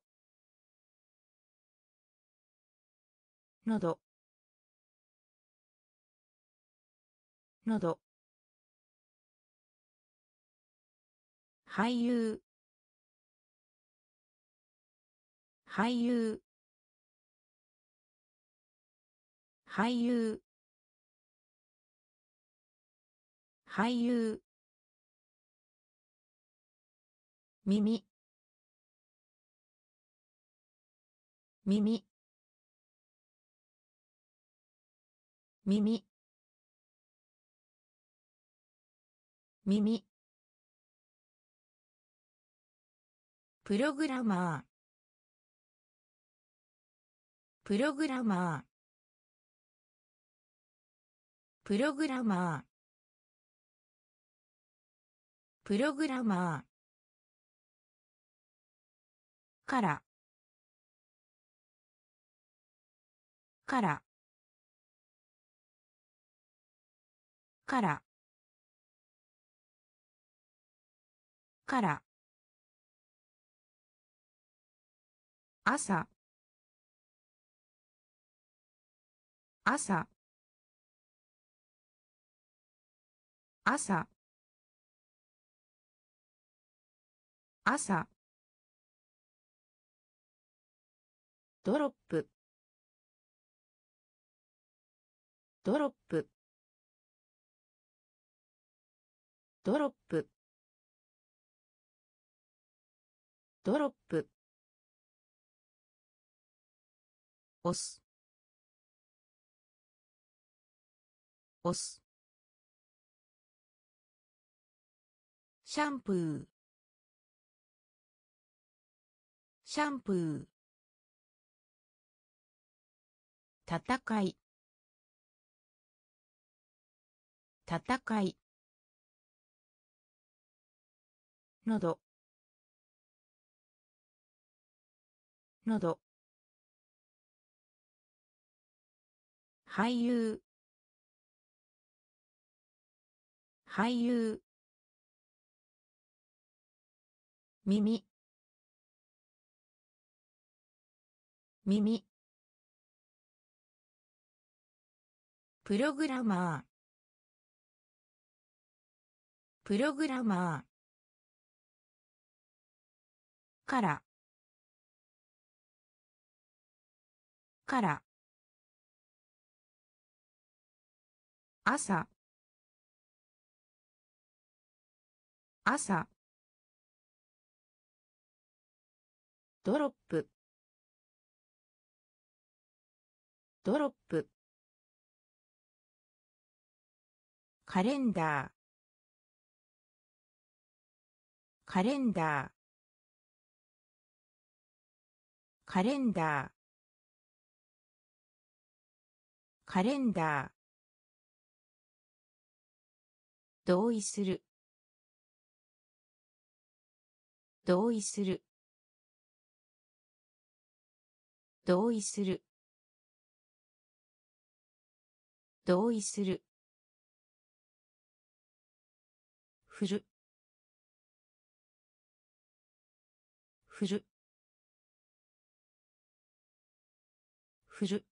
のど。のど。俳優。俳優。俳優。俳優。耳。耳。耳。耳。プログラマー。プログラマー。プログラマー。プログラマー。から。から。から。から。朝。朝。朝。朝。ドロップ。ドロップ。ドロップ。ドロップ。押す。押す。シャンプー。シャンプー。戦い。戦い。のど。のど。俳優。俳優。耳。耳。プログラマー。プログラマー。から。から。朝。朝。ドロップ。ドロップ。カレンダー。カレンダー。カレンダー。カレンダー。同意する。同意する。同意する。同意する。振る。振る。振る。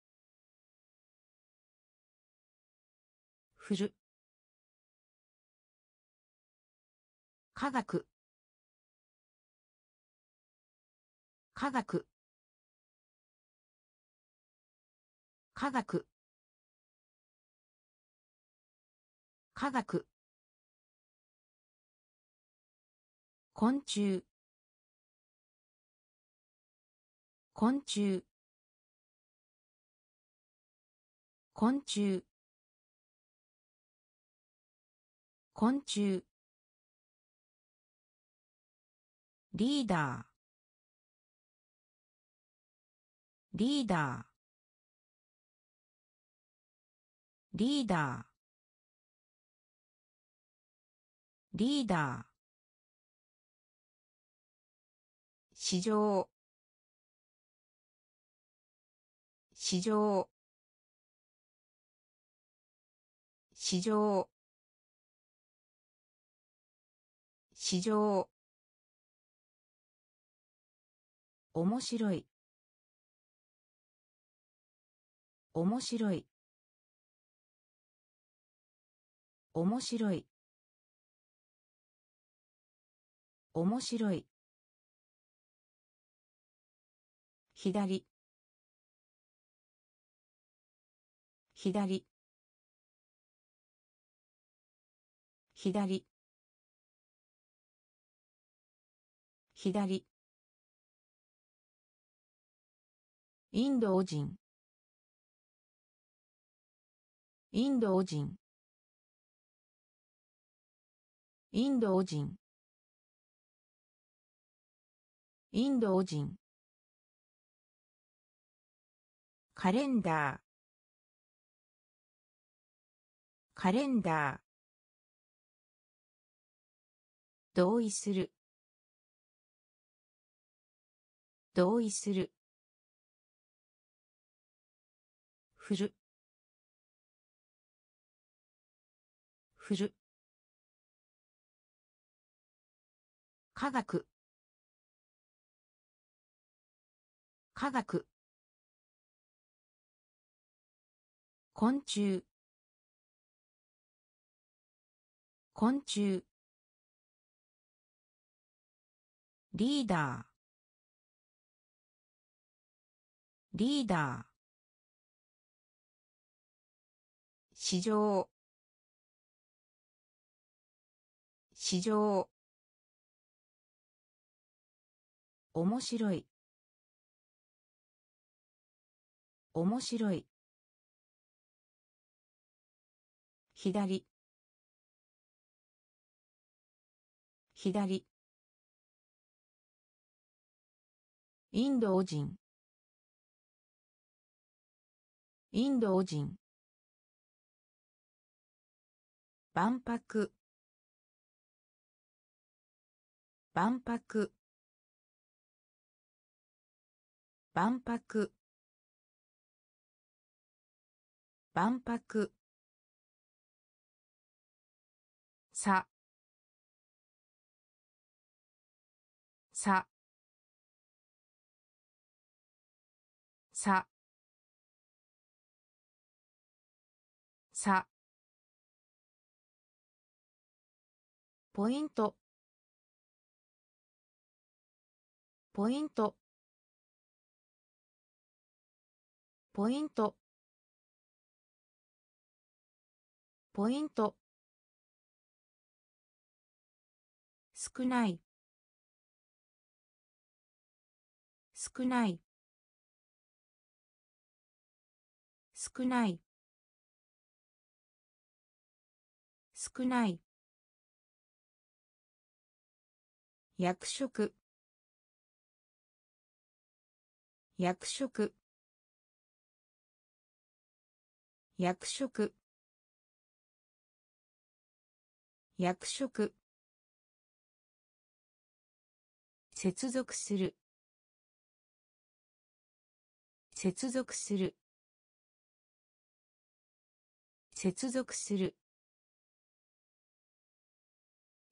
振る。科学。科学。科学。科学。昆虫。昆虫。昆虫。昆虫。リーダー。リーダー。リーダー。リーダー。市場。市場。市場。市場。面白い。面白い。面白い。面白い。左。左。左。左。インド人。インド人。インド人。インド人。カレンダー。カレンダー。同意する。同意する。振る。振る。科学。科学。昆虫。昆虫。リーダー。リーダー。市場。市場。面白い。面白い。左。左。インド人。インド人。万博。万博。万博。万博。さ。さ。さ。さ。ポイント。ポイント。ポイント。ポイント。少ない。少ない。少ない。少ない。役職役職役職役職接続する。接続する。接続する。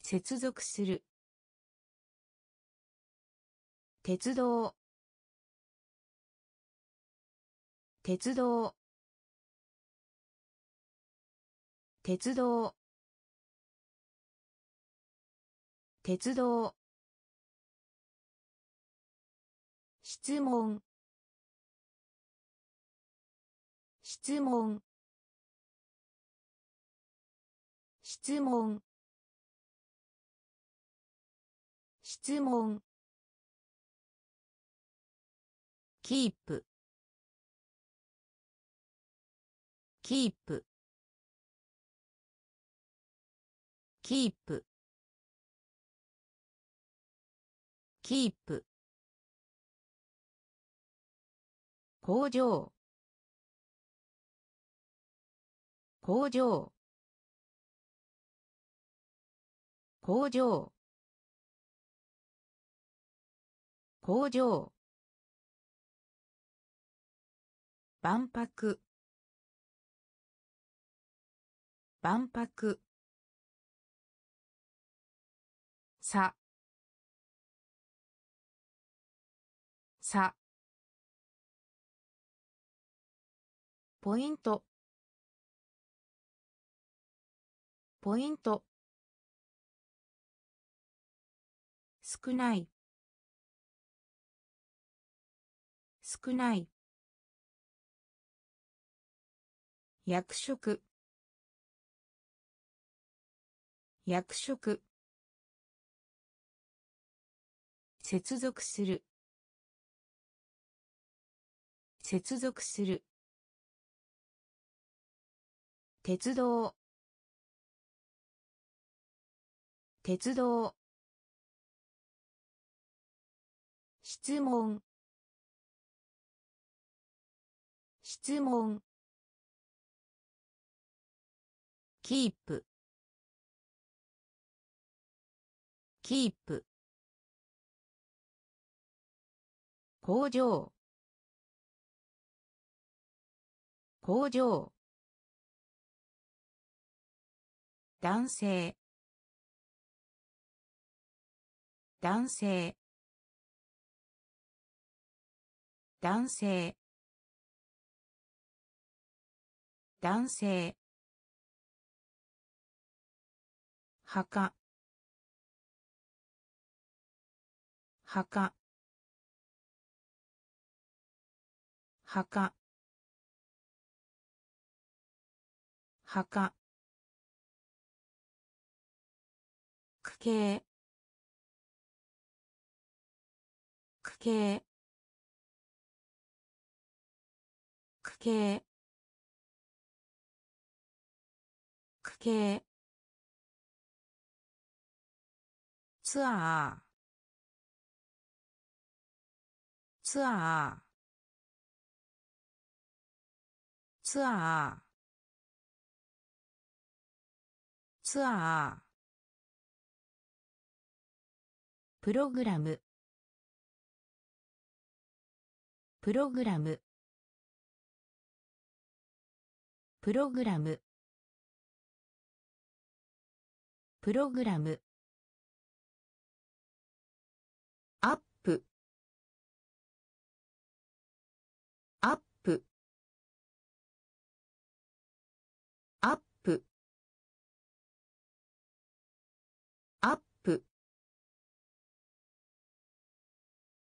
接続する。鉄道。鉄道。鉄道。鉄道。質問。質問。質問。質問。キープキープキープキープ工場工場工場。工場。万博。万博。さ。さ。ポイント。ポイント。少ない。少ない。役職役職接続する。接続する。鉄道。鉄道。質問。質問。キープキープ工場工場男性。男性。男性。男性。墓。墓。墓。墓。区形。区形。区形。区形。ツアー。ツアー。ツアー。ツアー。プログラム。プログラム。プログラム。プログラム。アップ。アップ。アップ。アップ。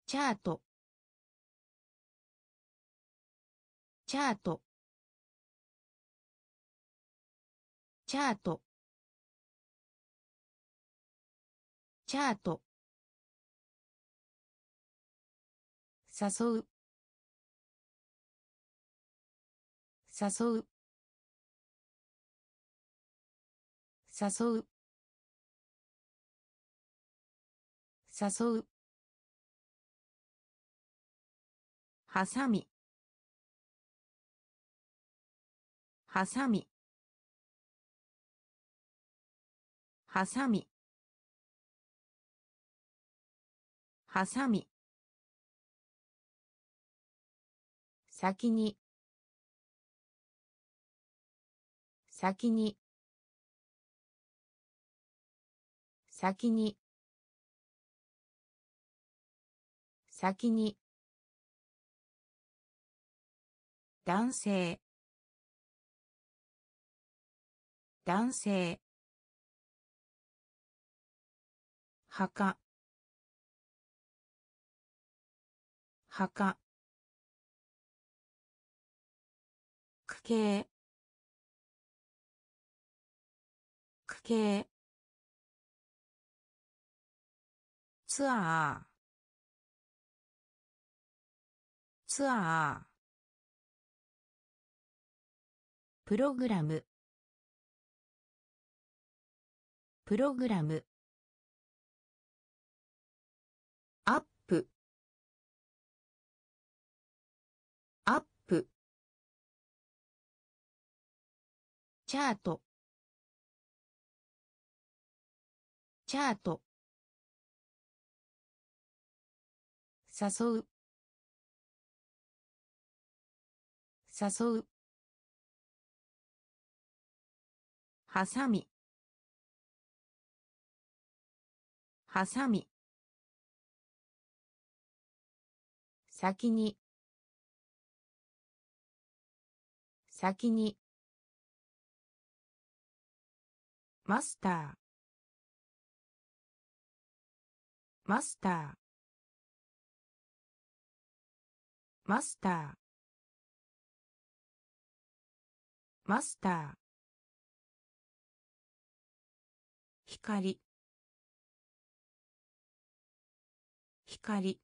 チャート。チャート。チャート。チャート。誘う。誘う。誘う。誘う。はさみはさみはさみはさみ先に。先に。先に。先に。男性。男性。墓。墓。区形。区系ツアー。ツアー。プログラム。プログラム。チャート。チャート。誘う。誘う。はさみ。はさみ。先に。先に。マスター。マスター。マスター。マスター。光。光。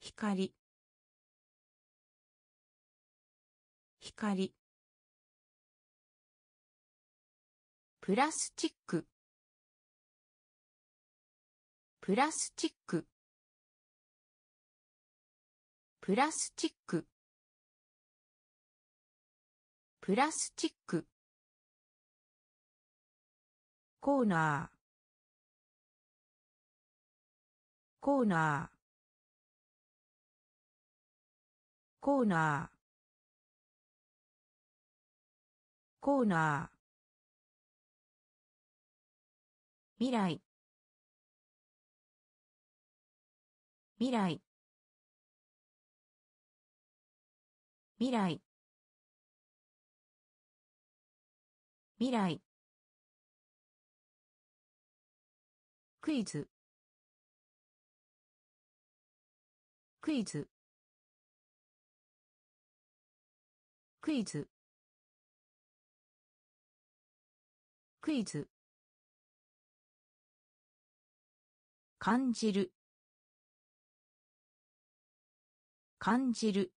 光。光。プラスチック。プラスチック。プラスチック。プラスチック。コーナー。コーナー。コーナー。コーナー。未来。未来。未来。未来。クイズ。クイズ。クイズ。クイズ。感じる。感じる。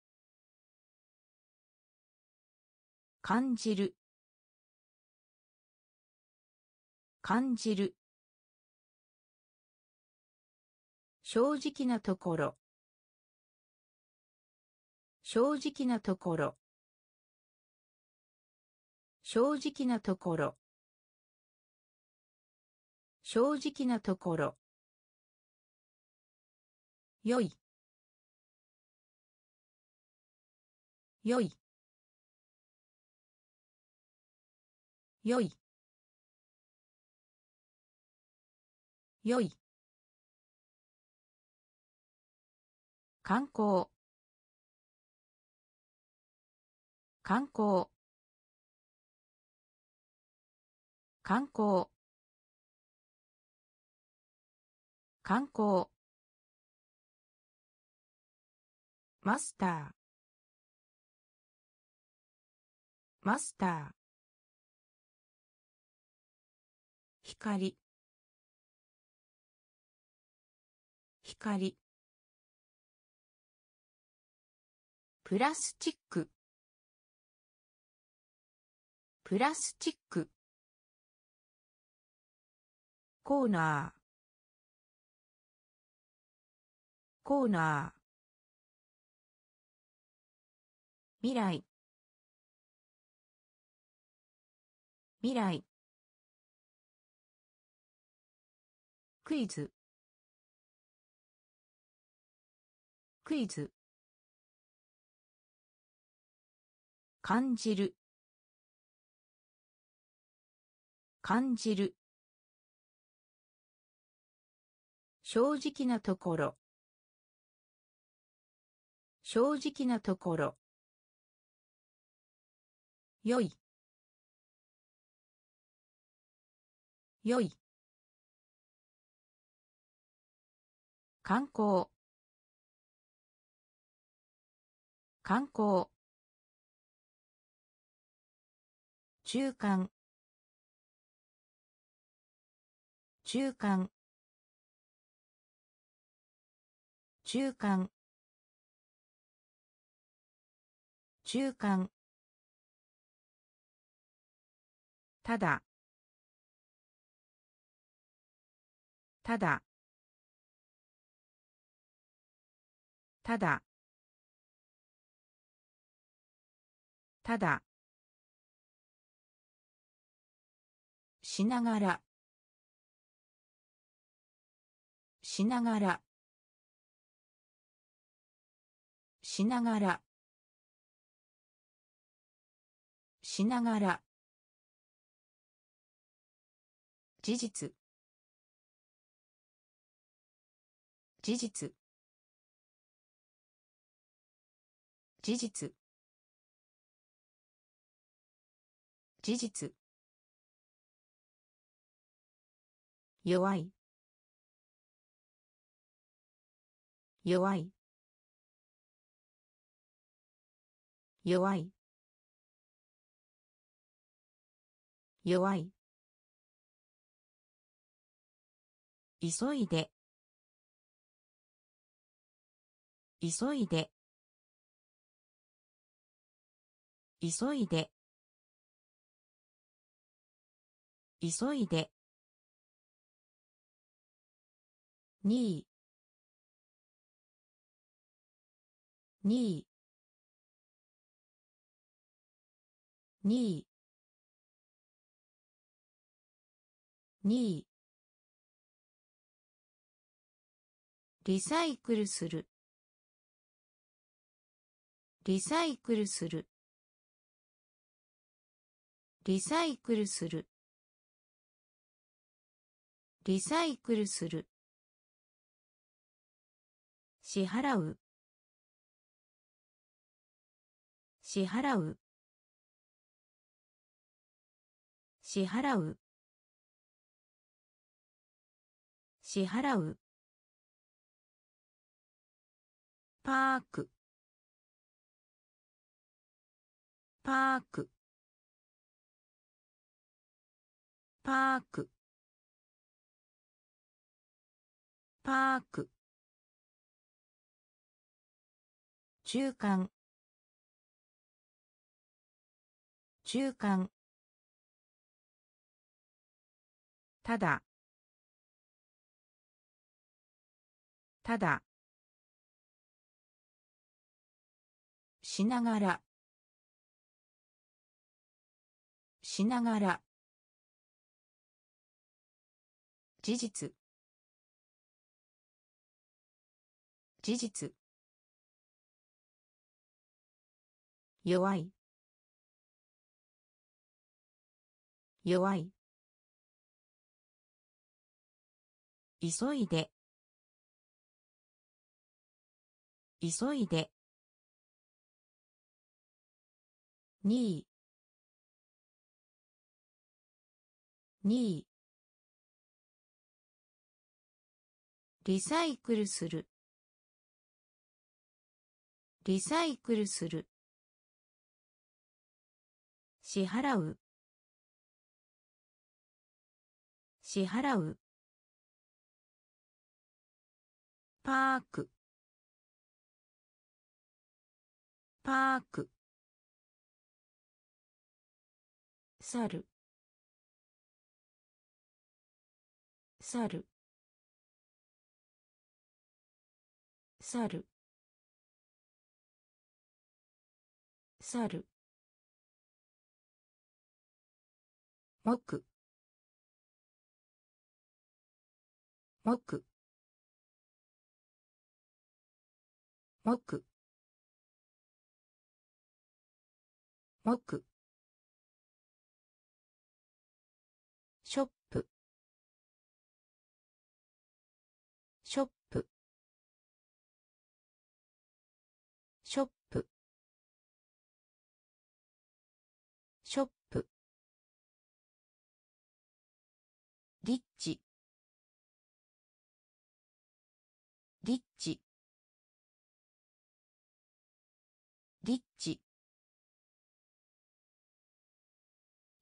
感じる。感じる。正直なところ。正直なところ。正直なところ。正直なところ。よい。よい。よい。よい。観光。観光。観光。観光。マスター。マスター。光。光。プラスチック。プラスチック。コーナー。コーナー。未来。未来。クイズ。クイズ。感じる。感じる。正直なところ。正直なところ。よい。よい。観光。観光。中間。中間。中間。中間。ただ。ただ。ただ。ただ。しながら。しながら。しながら。しながら。事実。事実。事実。事実。弱い。弱い。弱い。弱い。急いで。急いで。急いで。急いで。2位2位2位2位リサイクルする。リサイクルする。リサイクルする。リサイクルする。支払う。支払う。支払う。支払う。パーク。パーク。パーク。パーク。中間。中間。ただ。ただ。しながら。しながら。事実。事実。弱い。弱い。急いで。急いで。2位2位リサイクルする。リサイクルする。支払う。支払う。パーク。パーク。猿。猿。猿。猿。木木木木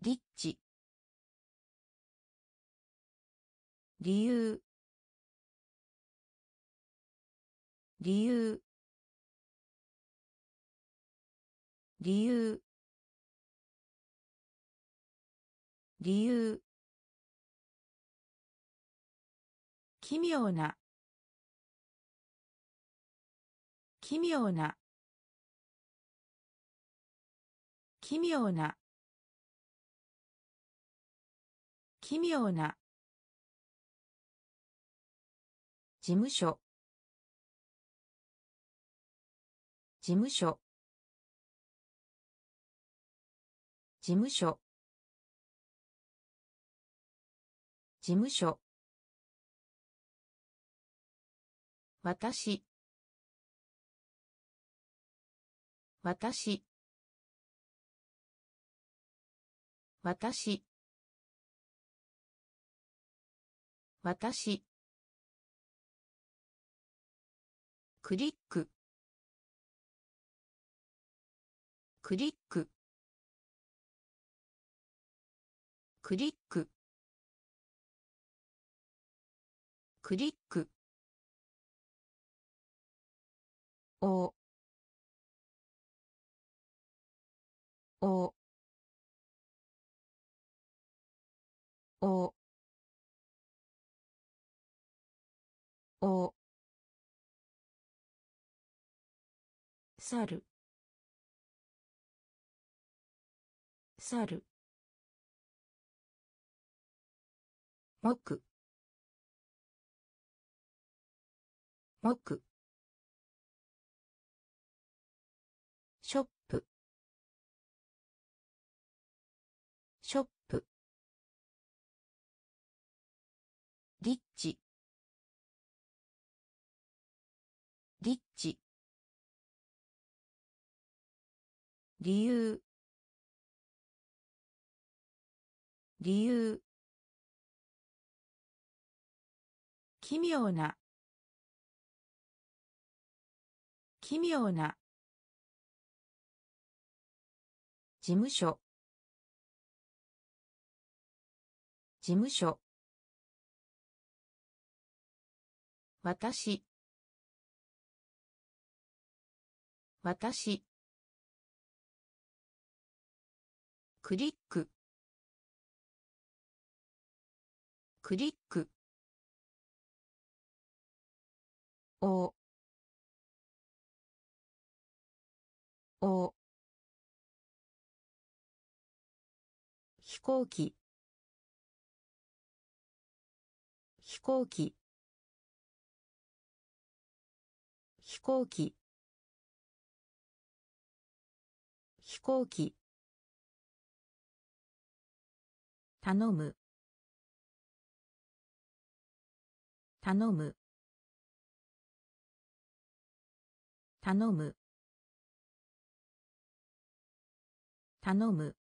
リッチ理由。理由。理由。理由。奇妙な。奇妙な。奇妙な。奇妙な。事務所。事務所。事務所。事務所。私。私。私。私。クリック。クリック。クリック。クリック。お。お。お。お猿。猿。木木理由。理由。奇妙な。奇妙な。事務所。事務所。私。私。クリック。クリック。お。お。飛行機。飛行機。飛行機。飛行機。頼む。頼む。頼む。頼む。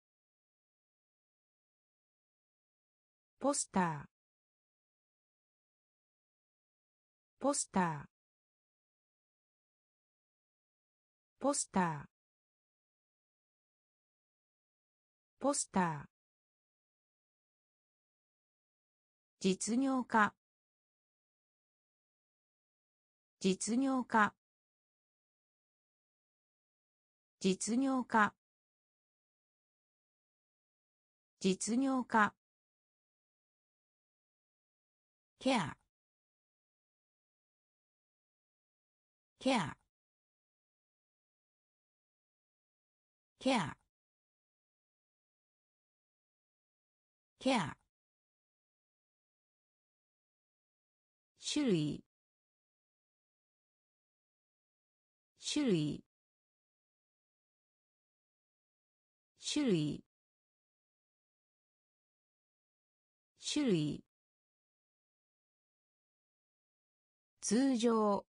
ポスター。ポスター。ポスター。ポスター。実業家。実業家。実業家。実業家。ケア。ケア。ケア。ケア。種類。種類。種類。種類。通常。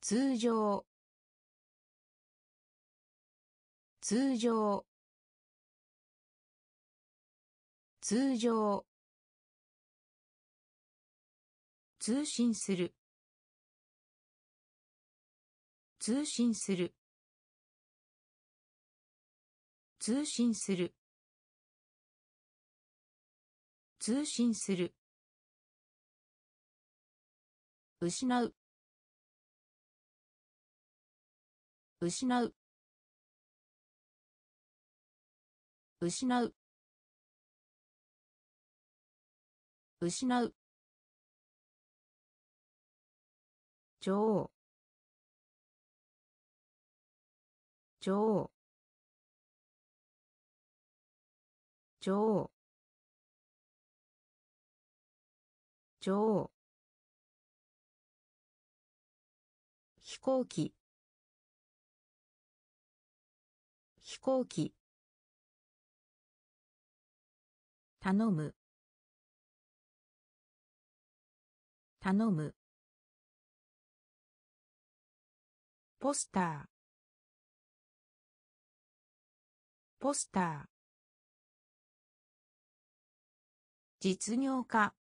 通常。通常。通常。通信する。通信する。通信する。通信する。失う。失う。失う。失う。女王女王女王女王飛行機。飛行機。頼む。頼む。ポスター。ポスター。実業家。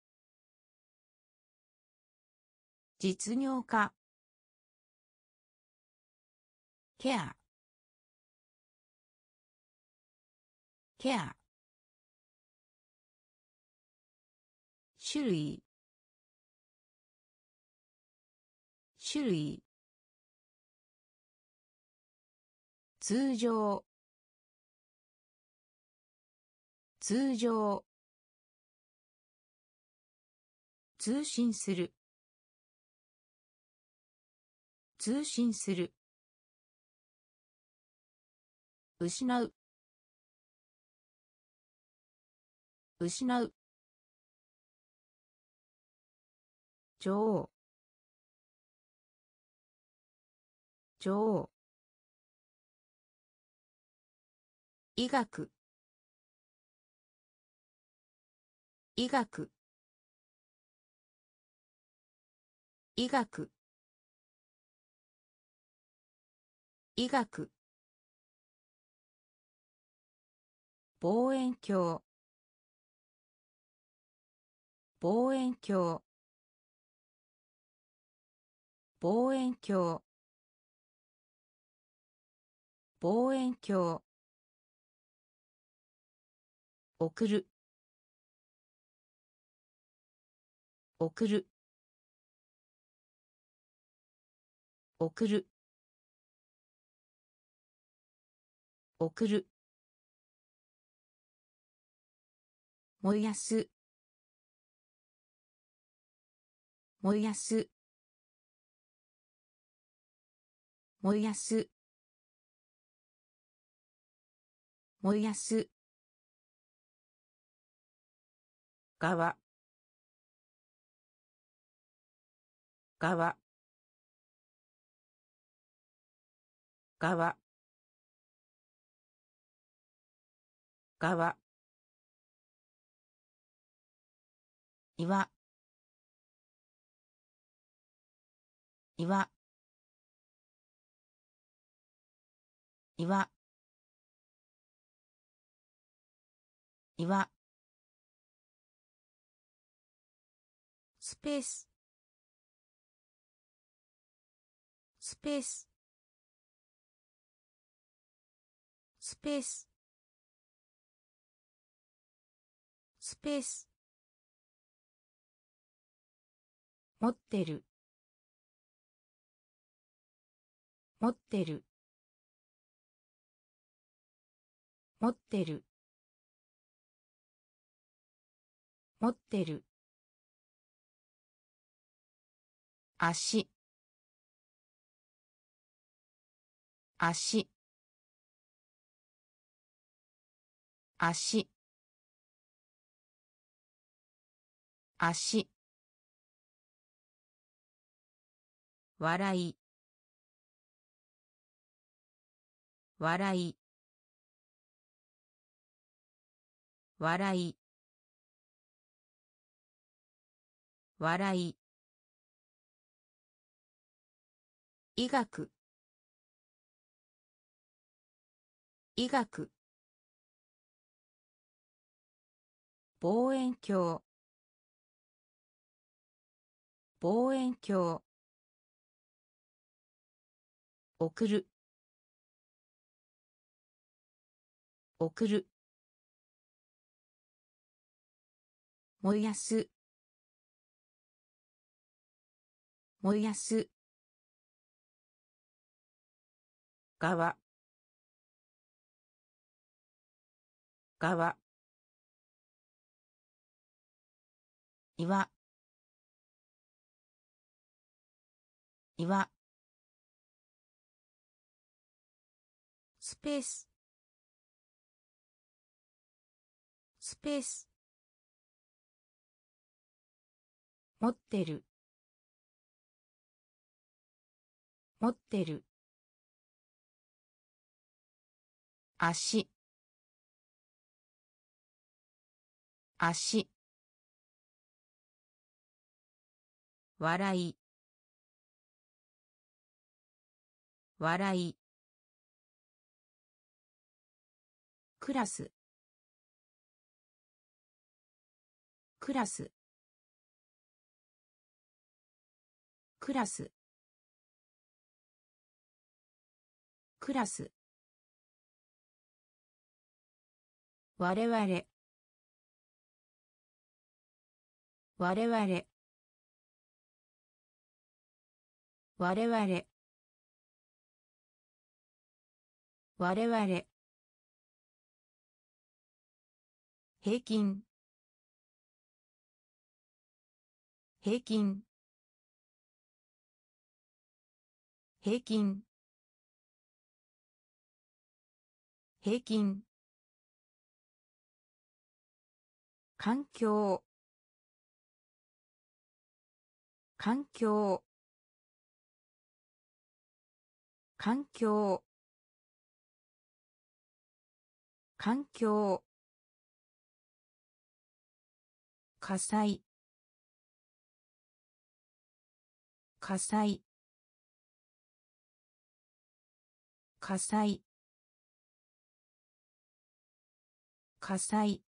実業家。ケア。ケア。種類。種類。通常。通常。通信する。通信する。失う。失う。女王。女王。医学。医学。医学。医学。望遠鏡。望遠鏡。望遠鏡。望遠鏡。送る。送る。送る。送る。燃やす。燃やす。燃やす。燃やす。側。側。側。側。岩。岩。岩。岩。ペース。スペース。スペース。スペース。持ってる。持ってる。持ってる。持ってる。足。足。足。足。笑い。笑い。笑い。笑い。医学。医学。望遠鏡。望遠鏡。送る。送る。燃やす。燃やす。側。側。岩。岩。スペース。スペース。持ってる。持ってる。足。足。笑い。笑い。クラス。クラス。クラス。クラス。我々。我々。我々。我々。平均。平均。平均。平均。環境。環境。環境。環境。火災。火災。火災。火災。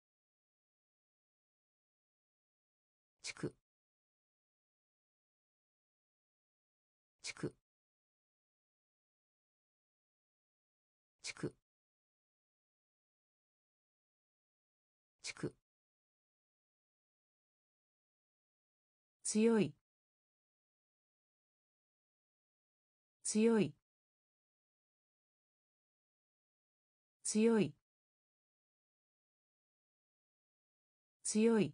強い。強い。強い。強い。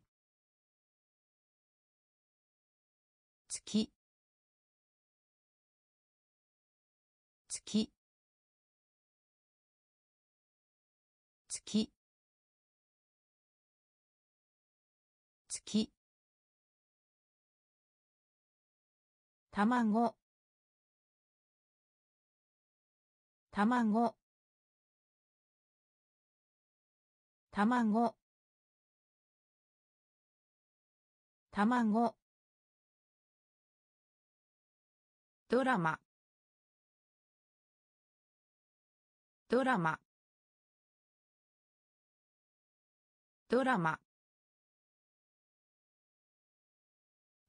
卵。卵。卵。卵。ドラマ。ドラマ。ドラマ。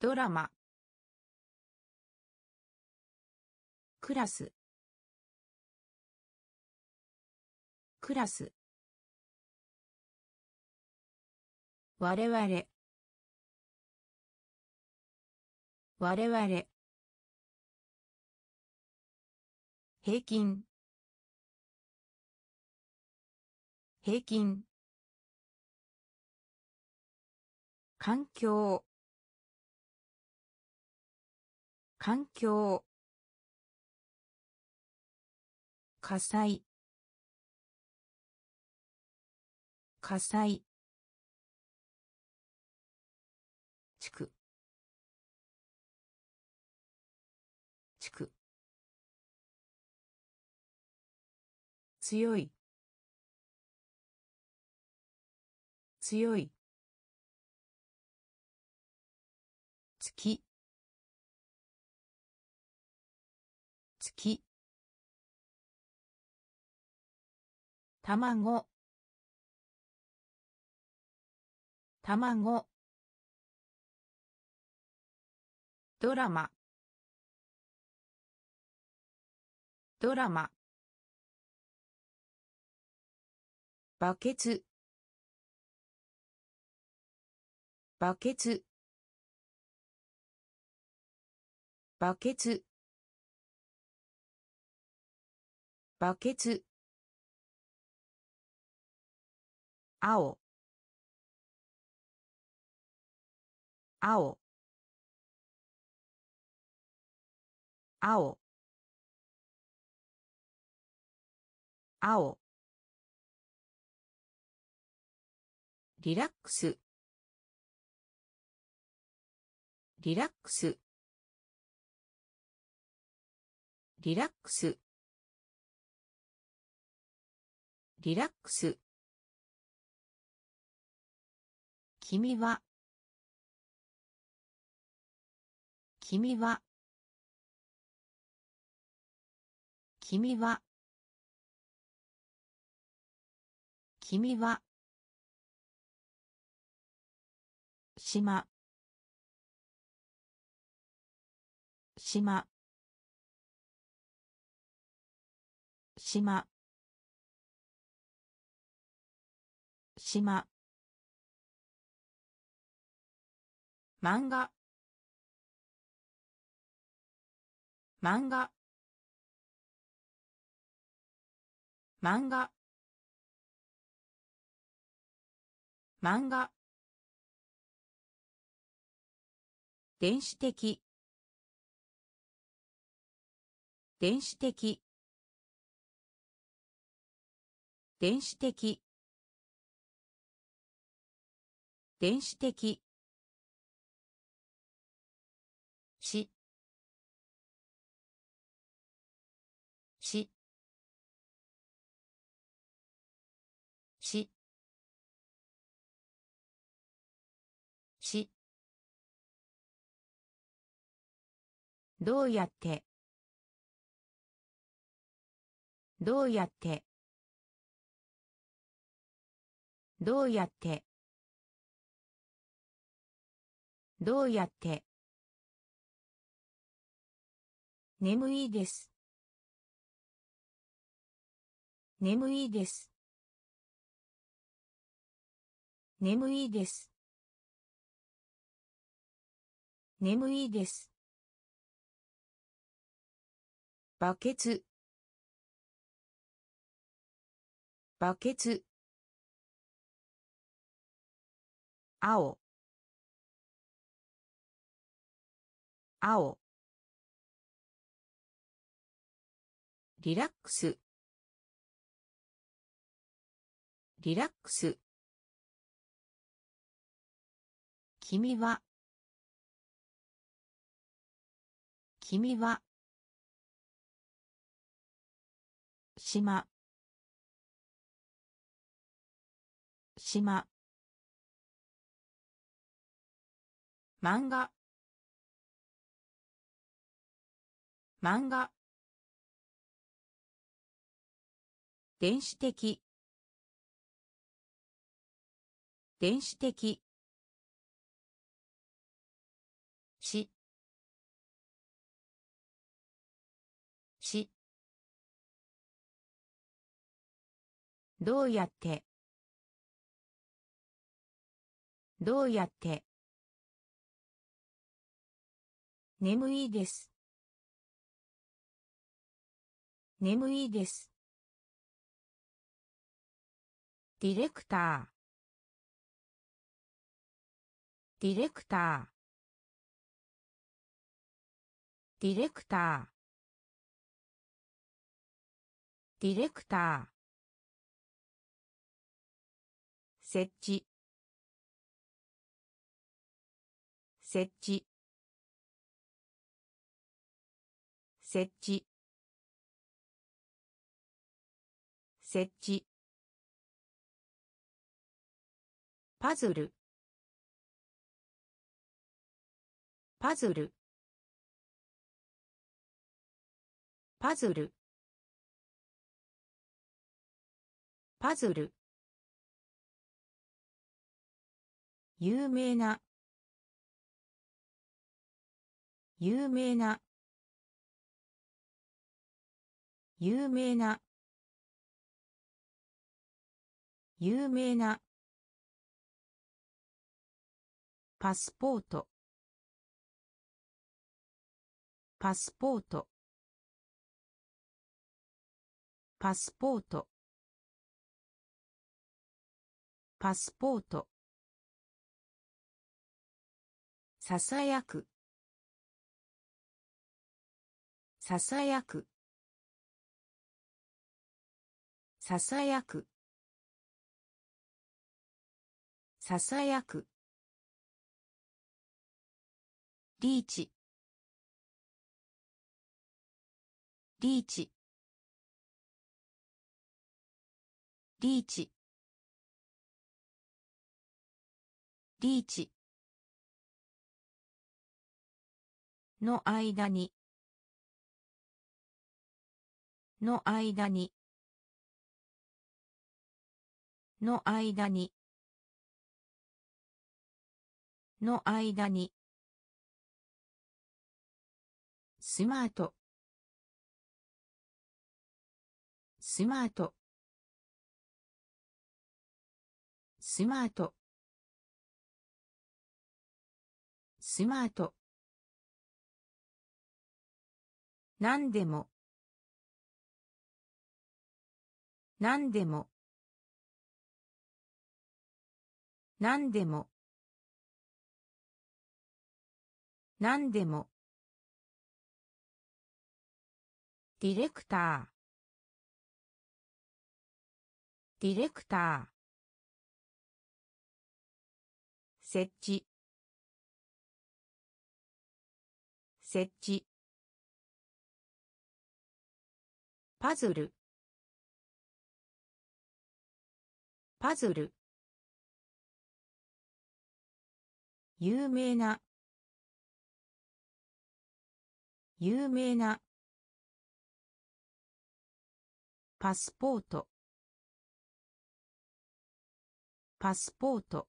ドラマ。クラス。クラス。我々。我々。平均。平均。環境。環境。火災。火災。地区。地区。強い。強い。卵。卵。ドラマ。ドラマ。バケツ。バケツ。バケツ。バケツ。青。青。青。青。リラックス。リラックス。リラックス。リラックス。君は。君は。君は。君は。島。島。島。島。漫画。漫画。漫画。漫画。電子的。電子的。電子的。電子的。どうやって？どうやって？どうやって？どうやって？眠いです。眠いです。眠いです。眠いです。バケツ。バケツ。青。青。リラックス。リラックス。君は。君は。島。島。漫画。漫画。電子的。電子的。どうやって？どうやって？眠いです。眠いです。ディレクター。ディレクター。ディレクター。ディレクター。設置。設置。設置。設置。パズル。パズル。パズル。パズル。有名な。有名な。有名な。有名な。パスポート。パスポート。パスポート。パスポート。ささやく。ささやく。ささやく。ささやく。リーチ。リーチ。リーチ。リーチ。の間に。の間に。の間に。の間に。スマート。スマート。スマート。スマート。何でも。何でも。何でも。何でも。ディレクター。ディレクター。設置。設置。パズル。パズル。有名な。有名な。パスポート。パスポート。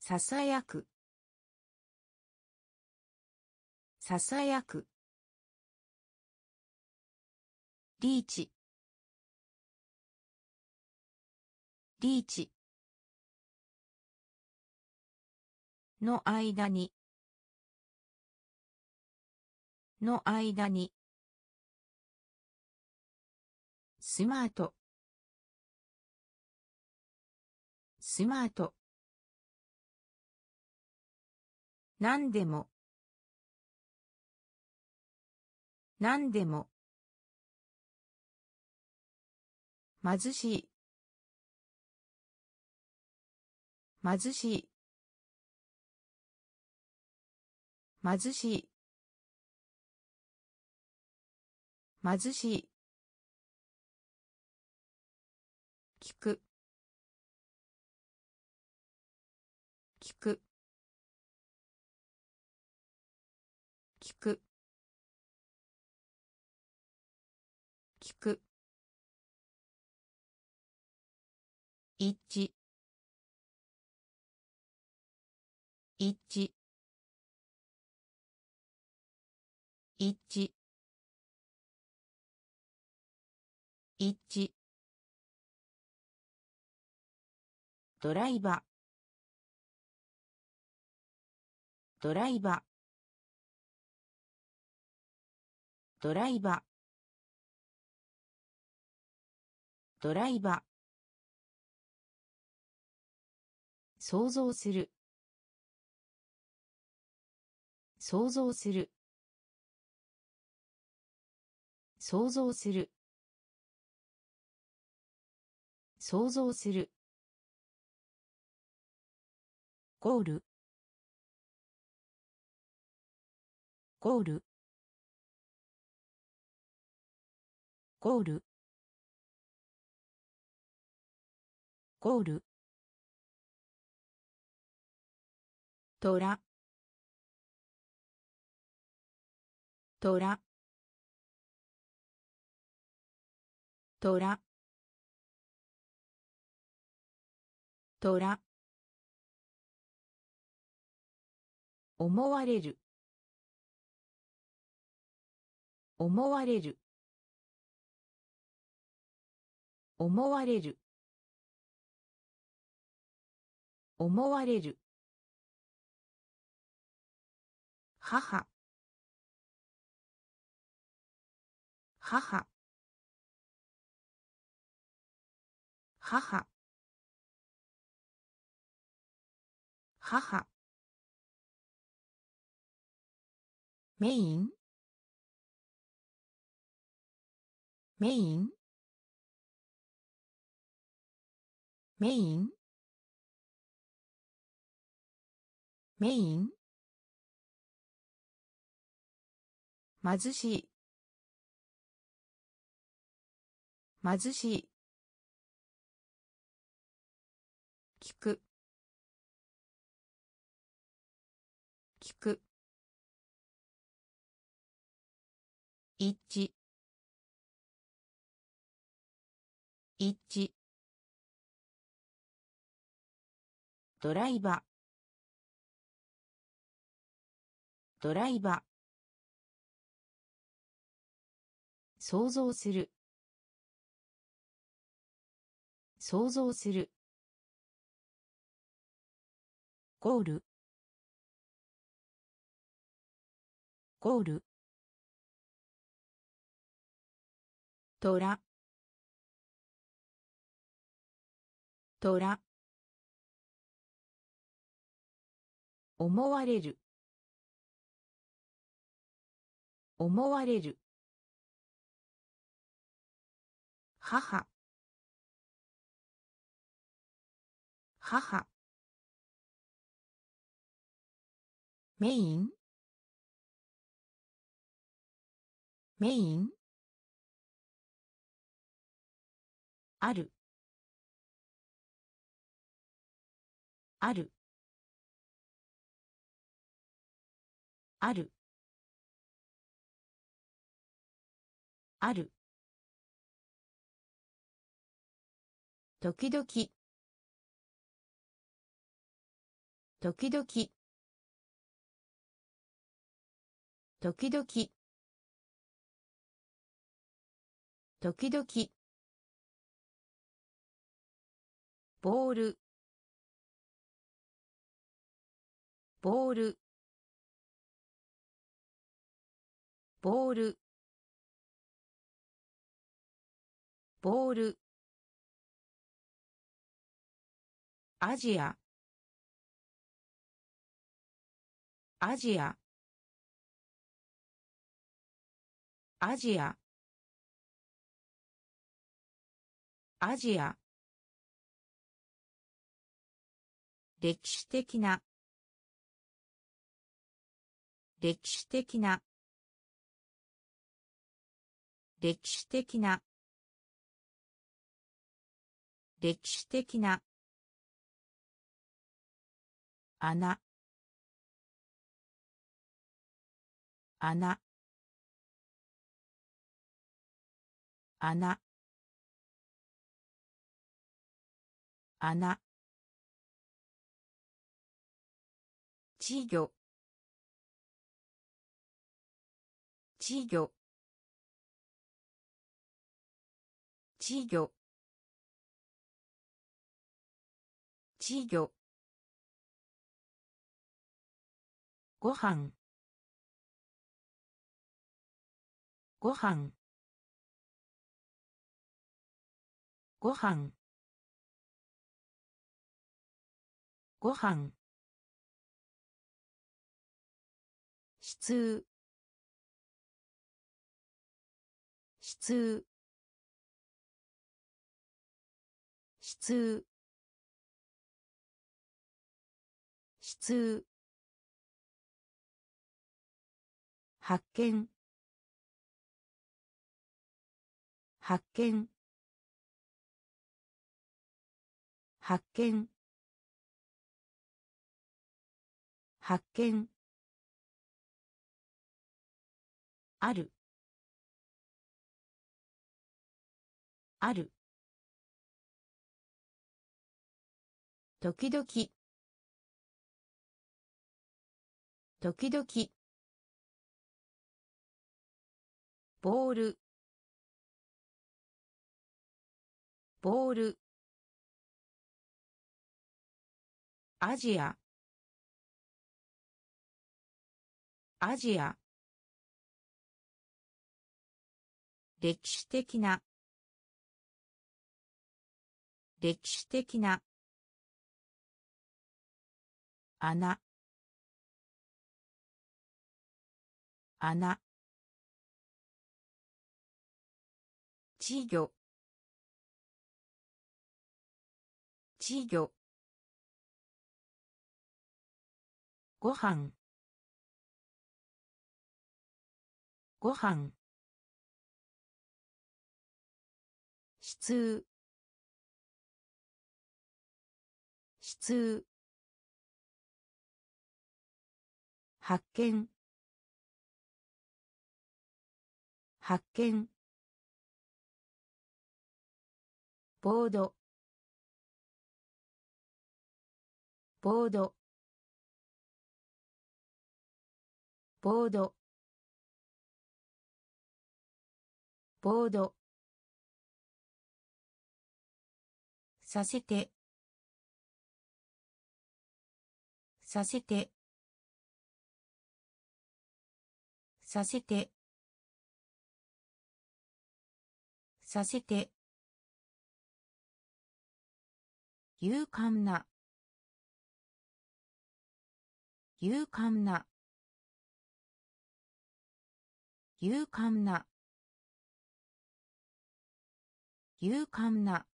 ささやく。ささやく。リーチ。リーチ。の間に。の間に。スマート。スマート。何でも。何でも。貧しい。貧しい。貧しい。貧しい。聞く。一。致一。致一。致一。致ドライバー。ドライバー。ドライバー。ドライバー。想像する。想像する。想像する。想像する。ゴール。ゴール。ゴール。ゴール。トラトラトラトラ思われる思われる思われる思われる母。母。母。母。メイン。メイン。メイン。メイン。貧しい。貧しい。聞く。聞く。一致。一致。ドライバー。ドライバー。想像する。想像する。ゴール。ゴール。トラ。トラ。思われる。思われる。母。母。メイン。メイン。ある。ある。ある。ある。時々。時々。時々。時々。ボール。ボール。ボール。ボール。アジア。アジア。アジア。アジア。歴史的な。歴史的な。歴史的な。歴史的な。穴。穴。穴。穴。稚魚。稚魚。稚魚。稚魚。ご飯。ご飯。ご飯。ご飯。質。質。質。質。発見。発見。発見。発見。ある。ある。時々。時々。ボール。ボール。アジア。アジア。歴史的な。歴史的な。穴。穴。稚魚。稚魚。ご飯。ご飯。質。質。発見。発見。ボード。ボード。ボード。ボード。させて。させて。させて。させて。勇敢な。勇敢な。勇敢な。勇敢な。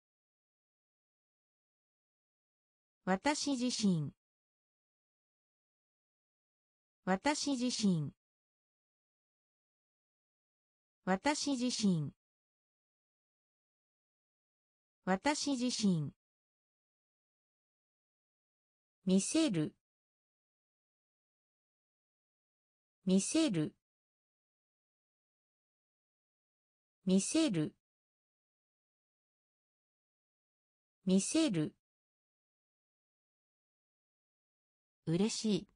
私自身。私自身。私自身。私自身。見せる。見せる。見せる。見せる。うれしい。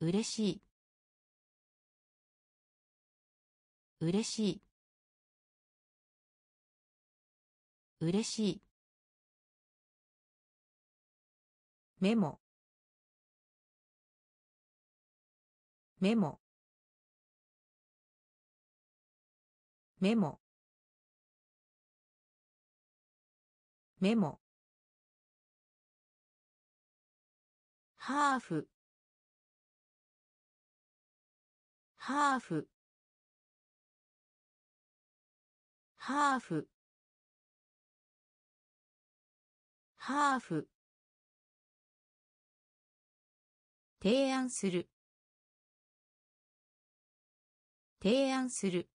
うれしい。うれしい。うれしい。メモ。メモ。メモ。メモ。ハーフ。ハーフ。ハーフ。ハーフ。提案する。提案する。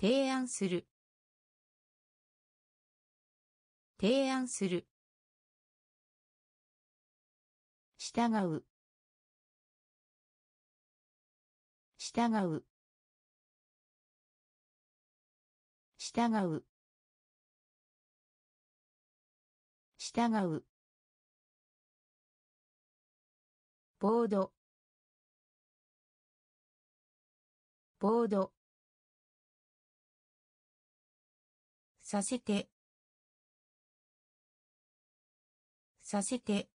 提案する。提案する。従う。従う。従う。従う。ボード。ボード。させて。させて。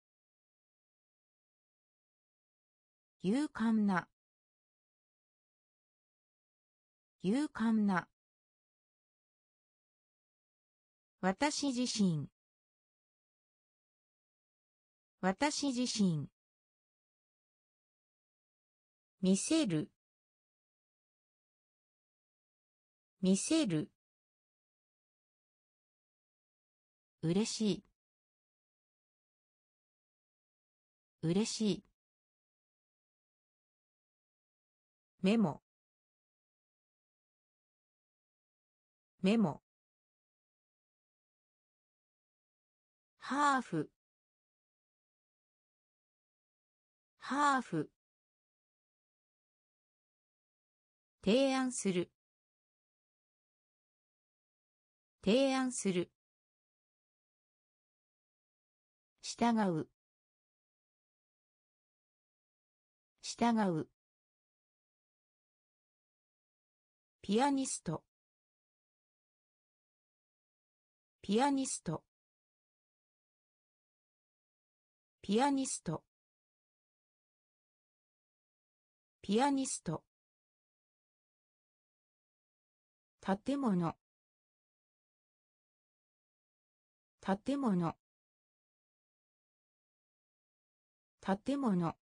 勇敢な。勇敢な。私自身。私自身。見せる。見せる。うれしい。うれしい。メモ。メモ。ハーフ。ハーフ提案する。提案する。従う。従う。ピアニスト。ピアニスト。ピアニスト。ピアニスト。建物。建物。建物。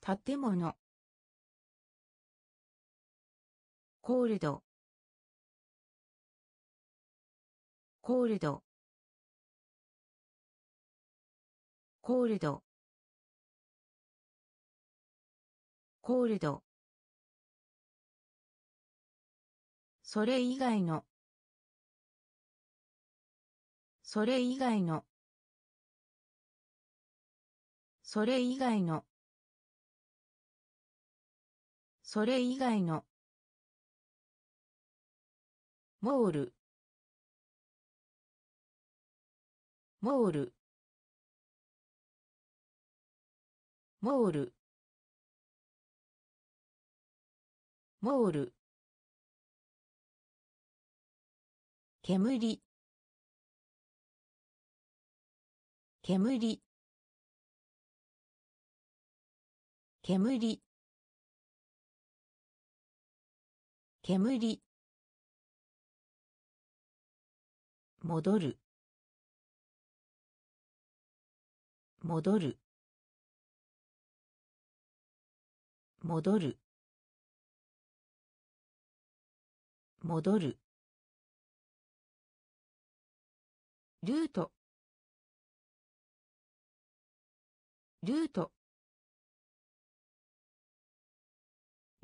建物。コールド。コールド。コールド。コールド。それ以外の。それ以外の。それ以外の。それ以外の。モール。モール。モール。モール。煙。煙。煙。煙。戻る。戻る。戻る。戻る。ルート。ルート。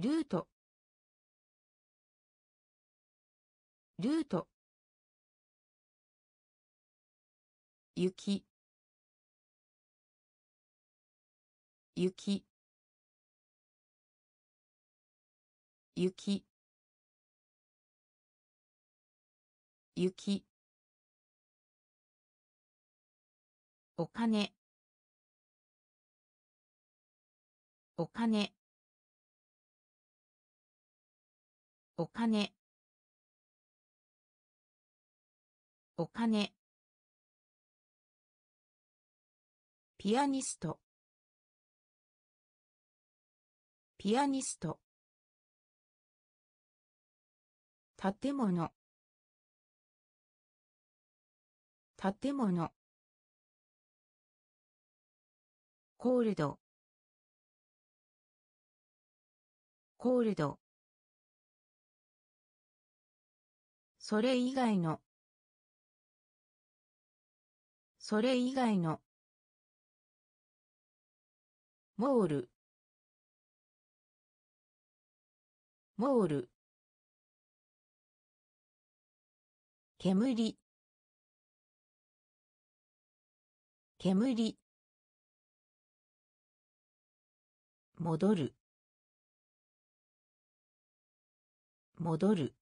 ルート。ルート。雪。雪。雪。雪。お金。お金。お金。お金。ピアニスト。ピアニスト。建物。建物。コールド。コールド。それ以外の。それ以外の。モール。モール。煙。煙。戻る。戻る。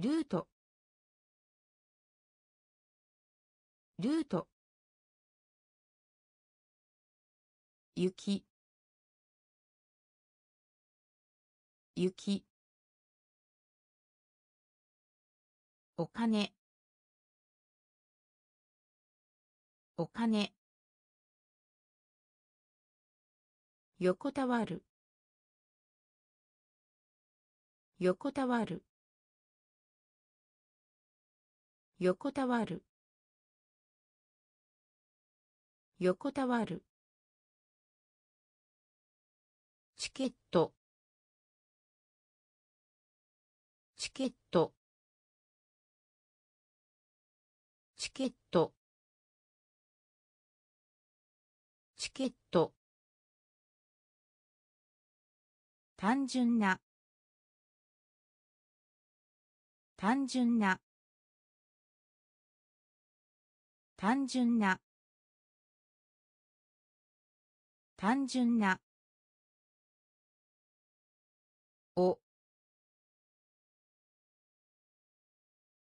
ルート。ルート。雪。雪。お金。お金。横たわる。横たわる。横たわる。横たわる。チケット。単純な。単純な。単純な。単純な。お。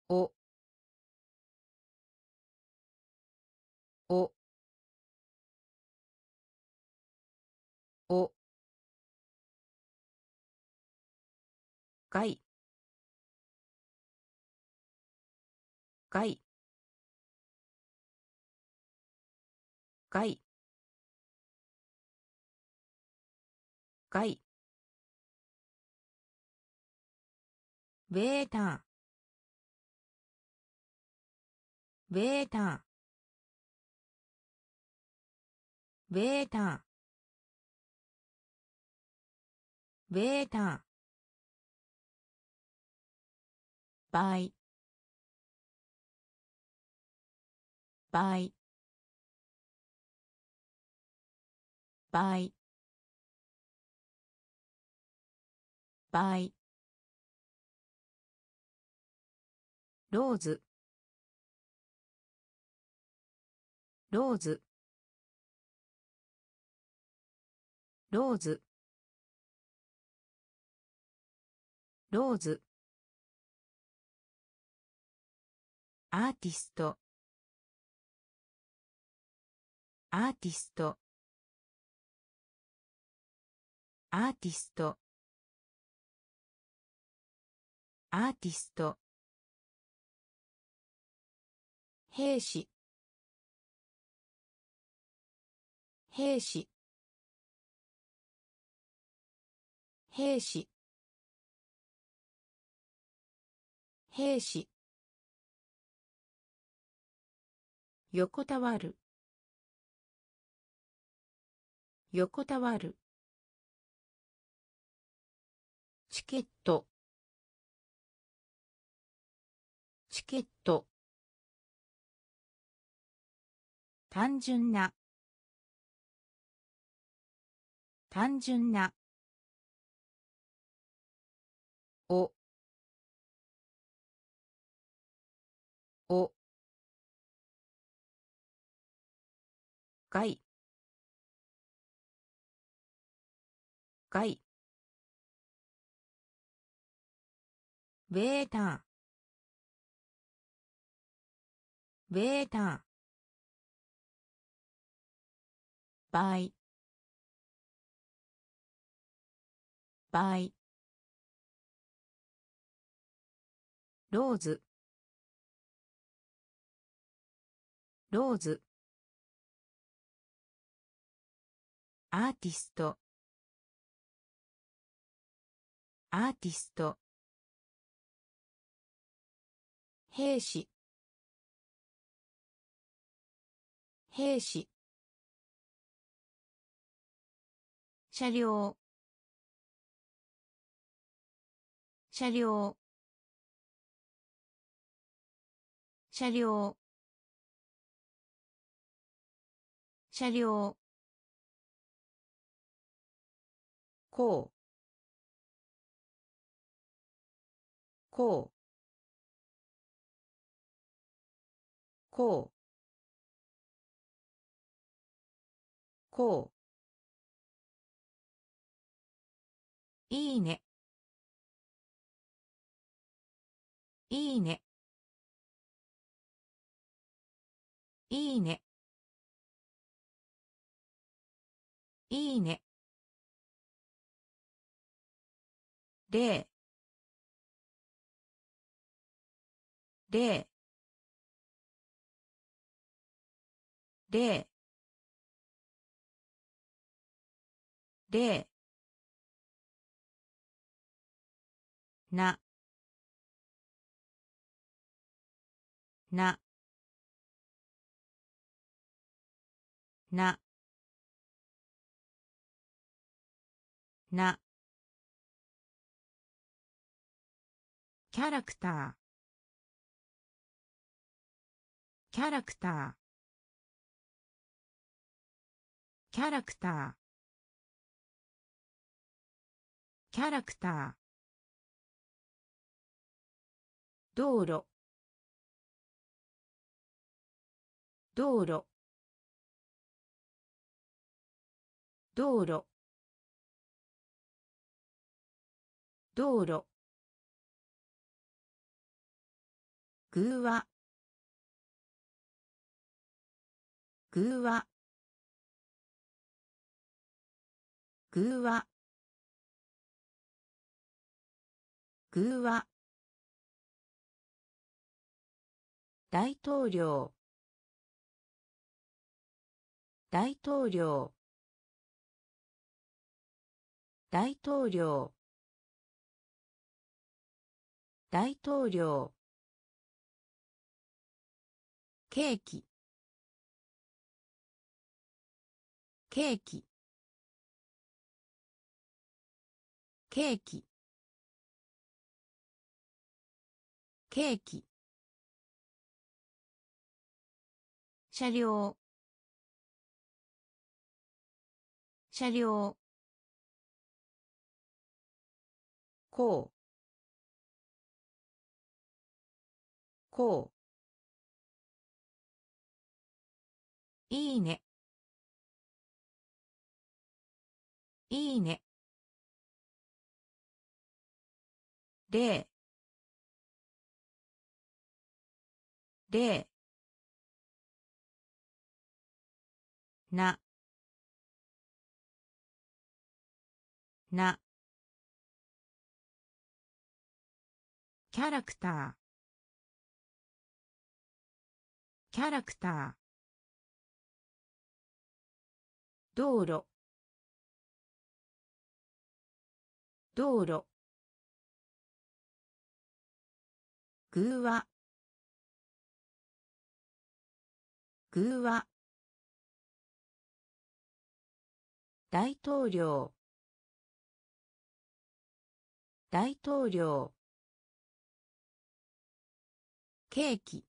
お。お。外外外外ベータベータベータベータ倍。倍。倍。倍。ローズ。ローズ。ローズ。ローズ。アーティスト。アーティスト。アーティスト。アーティスト。兵士。兵士。兵士。兵士。横たわる。横たわる。チケット。チケット。単純な。単純な。おおガイウェーターェーターバイバイローズ。ローズ。アーティスト。アーティスト。兵士。兵士。車両。車両。車両。車両こう。こう。こう。こう。いいね。いいね。いいね。いいね。ででででなななな。キャラクター。キャラクター。キャラクター。キャラクター。道路。道路。道路。道路。ぐわぐわぐわ偶話。大統領。大統領。大統領。大統領。ケーキ。ケーキ。ケーキ。ケーキ。車両。車両。こう。こう。いいね。いいね。ででな。な。キャラクター。キャラクター。道路。道路。偶話。偶話。大統領。大統領。ケーキ。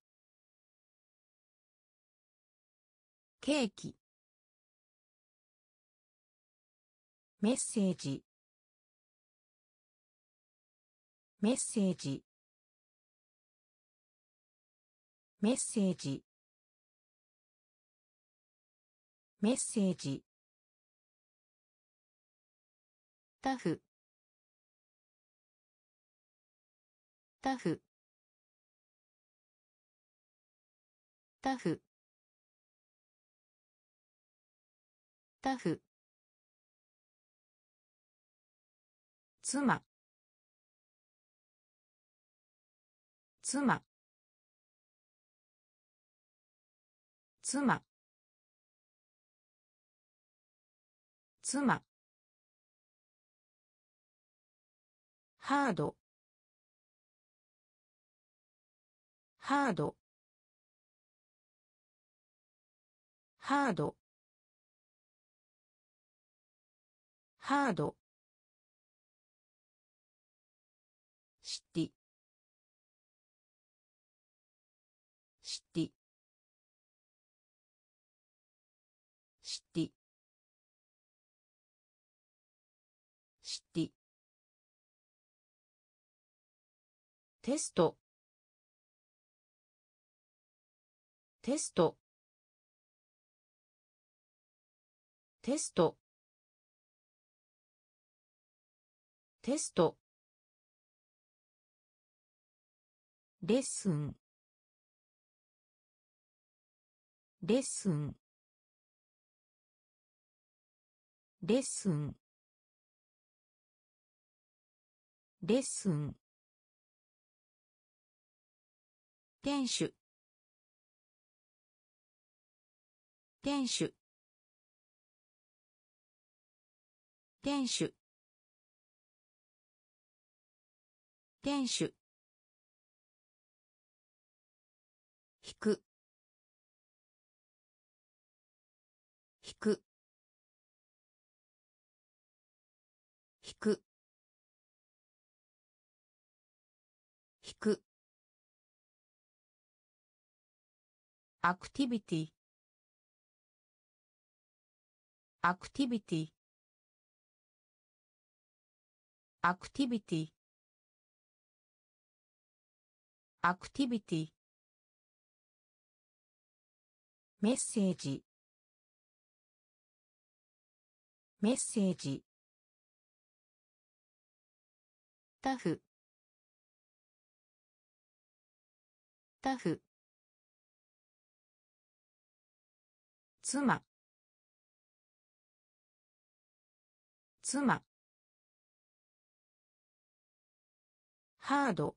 ケーキ。メッセージ。メッセージ。メッセージ。メッセージ。タフ。タフ。タフ。タフ。妻。妻。妻。妻。ハード。ハード。ハード。ハード。テスト。テスト。テスト。テスト。レッスン。レッスン。レッスン。レッスン。店主。店主。店主。店主。引く。ィビティメッセージメッセージタフタフ妻。妻。ハード。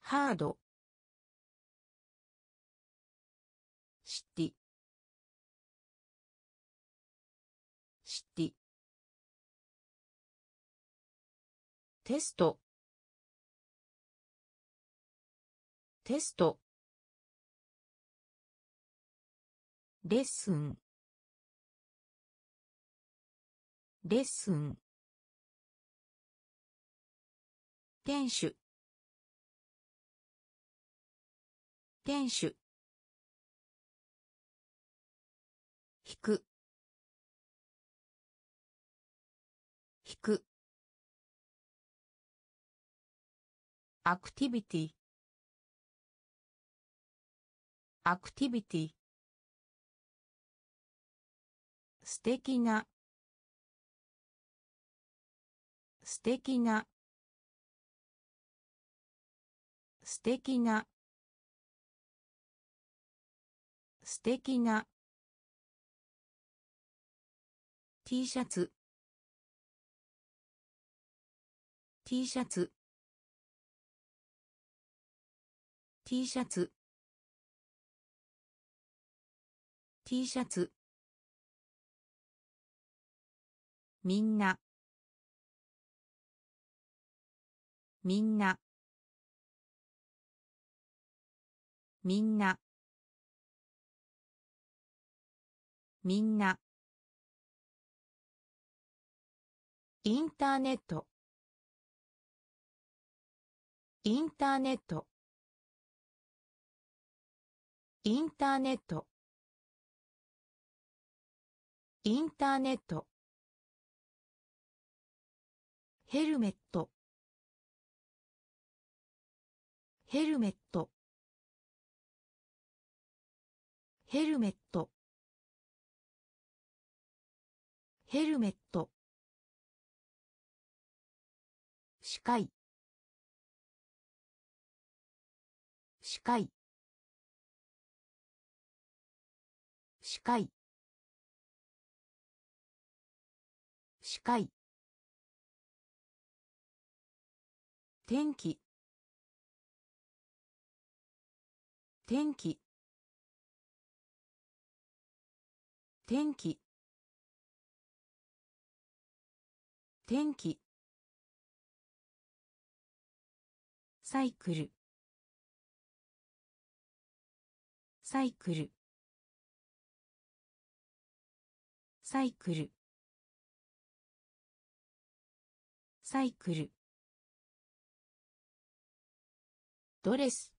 ハード。シティ。シティ。テスト。テスト。レッスン。レッスン。店主。店主。引く。引く。アクティビティ。アクティビティ。素敵な。素敵な。素敵な。素敵な。T シャツ。T シャツ。T シャツ。T シャツ。みんな。みんな。みんな。みんな。インターネット。インターネット。インターネット。インターネット。ヘルメット。ヘルメット。ヘルメット。ヘルメット。視界。視界。視界。視界。天気。天気。天気。天気。サイクル。サイクル。サイクル。サイクル。ドレス。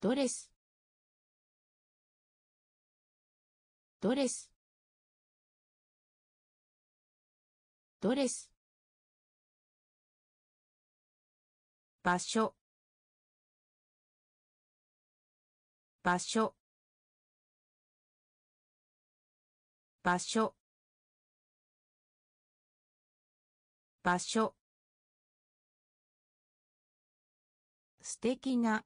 ドレス。ドレス。ドレス。場所。場所。場所。場所。素敵な。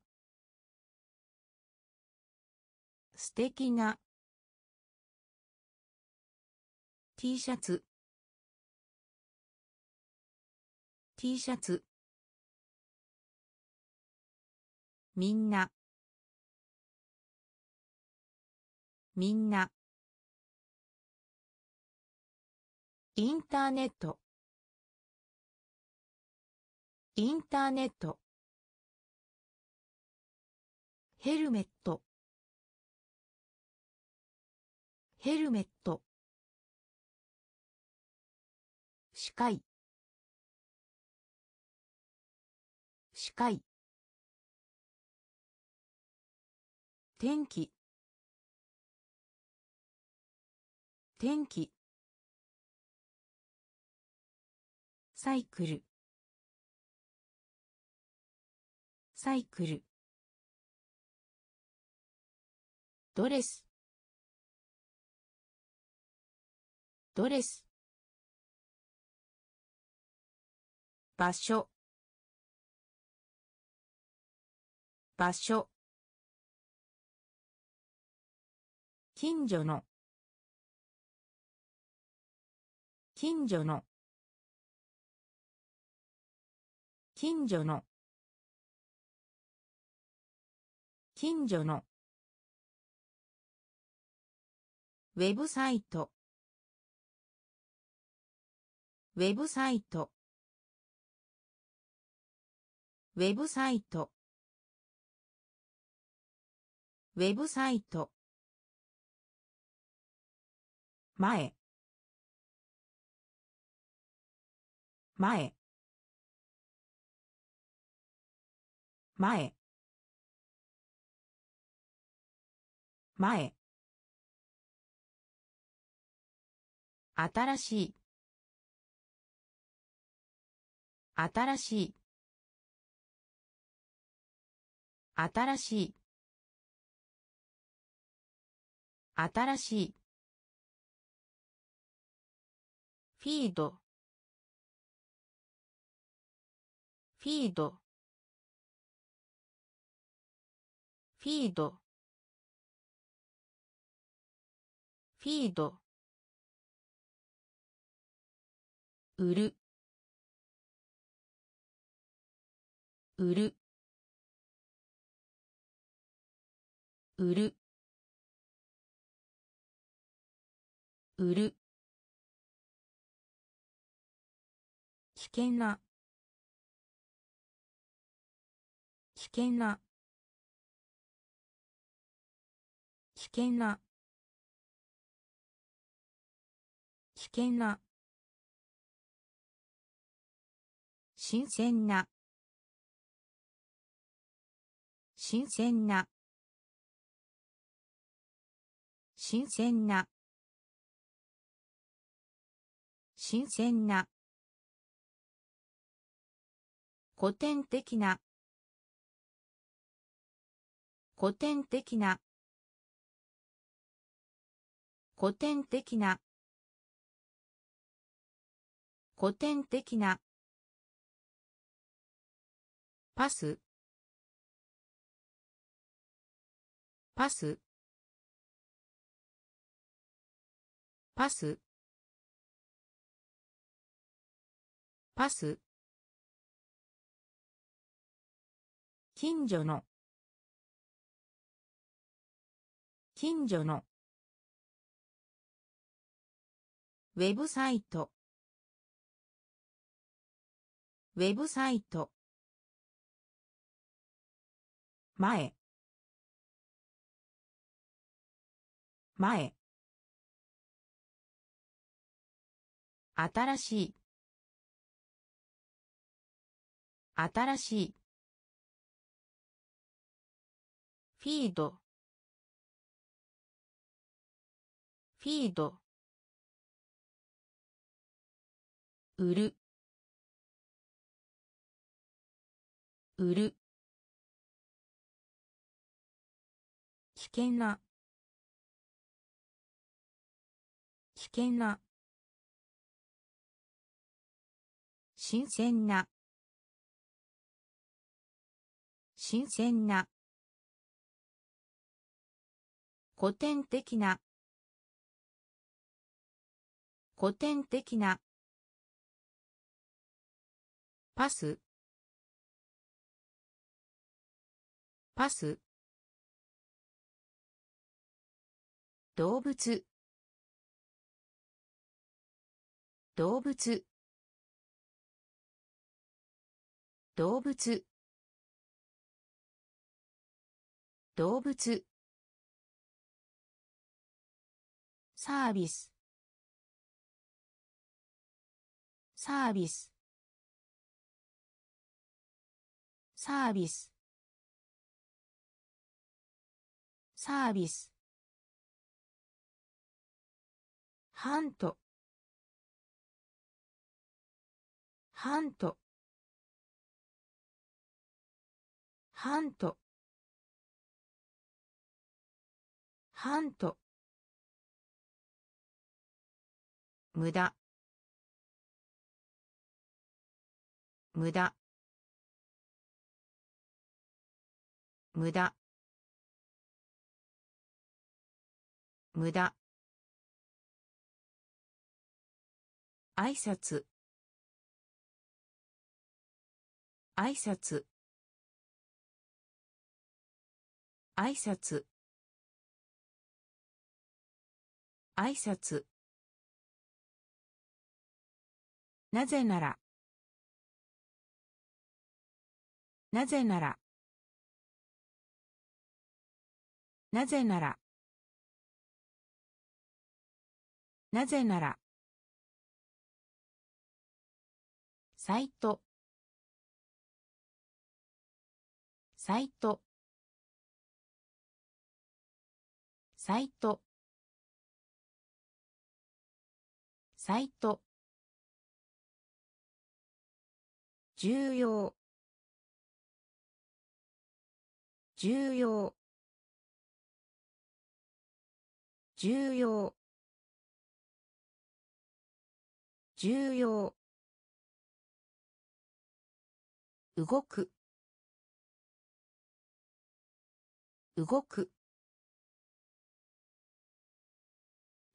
素敵な。T シャツ。T シャツ。みんな。みんな。インターネット。インターネット。ヘルメット。ヘルメット。視界。視界。天気。天気。サイクル。サイクル。ドレス。ドレス。場所。場所。近所の。近所の。近所の。近所の。ウェブサイト。ウェブサイト。ウェブサイト。ウェブサイト。前。前。前。前。新しい。新しい。新しい。新しい。フィード。フィード。フィード。フィード。売る。売る。売る。売る。危険な。危険な。危険な。危険な。新鮮な。新鮮な。新鮮な。新鮮な。古典的な。古典的な。古典的な。古典的な。パス。パス。パス。パス。近所の。近所の。ウェブサイト。ウェブサイト。前。前。新しい。新しい。フィード。フィード。売る。売る。険な。危険な。新鮮な。新鮮な。古典的な。古典的な。パス。パス。動物。動物。動物。動物。サービス。サービス。サービス。サービス。ハント。ハント。ハント。ハント。無駄。無駄。無駄。無駄。挨拶。挨拶。挨拶。挨拶。なぜなら。なぜなら。なぜなら。なぜなら。サイト。サイト。サイト。サイト。重要。重要。重要。重要。動く。動く。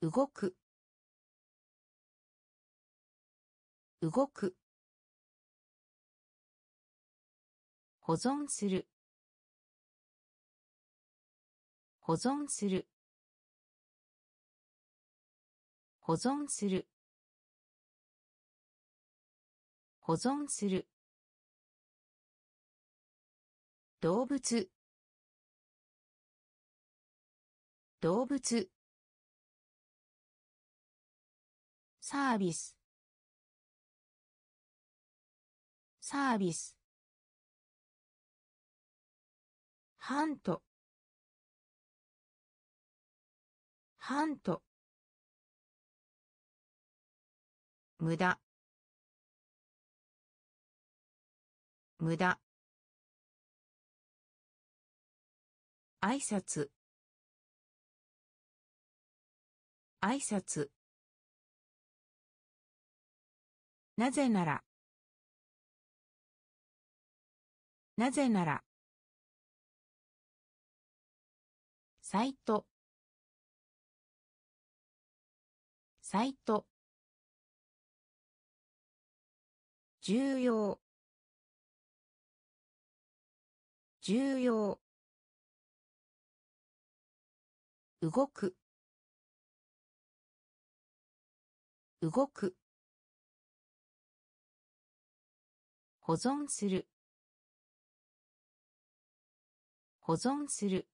動く。動く。保存する。保存する。保存する。保存する。動物。動物。サービス。サービス。ハント。ハント。無駄。無駄。挨拶。挨拶。なぜなら。なぜなら。サイト。サイト。重要。重要。動く。動く。保存する。保存する。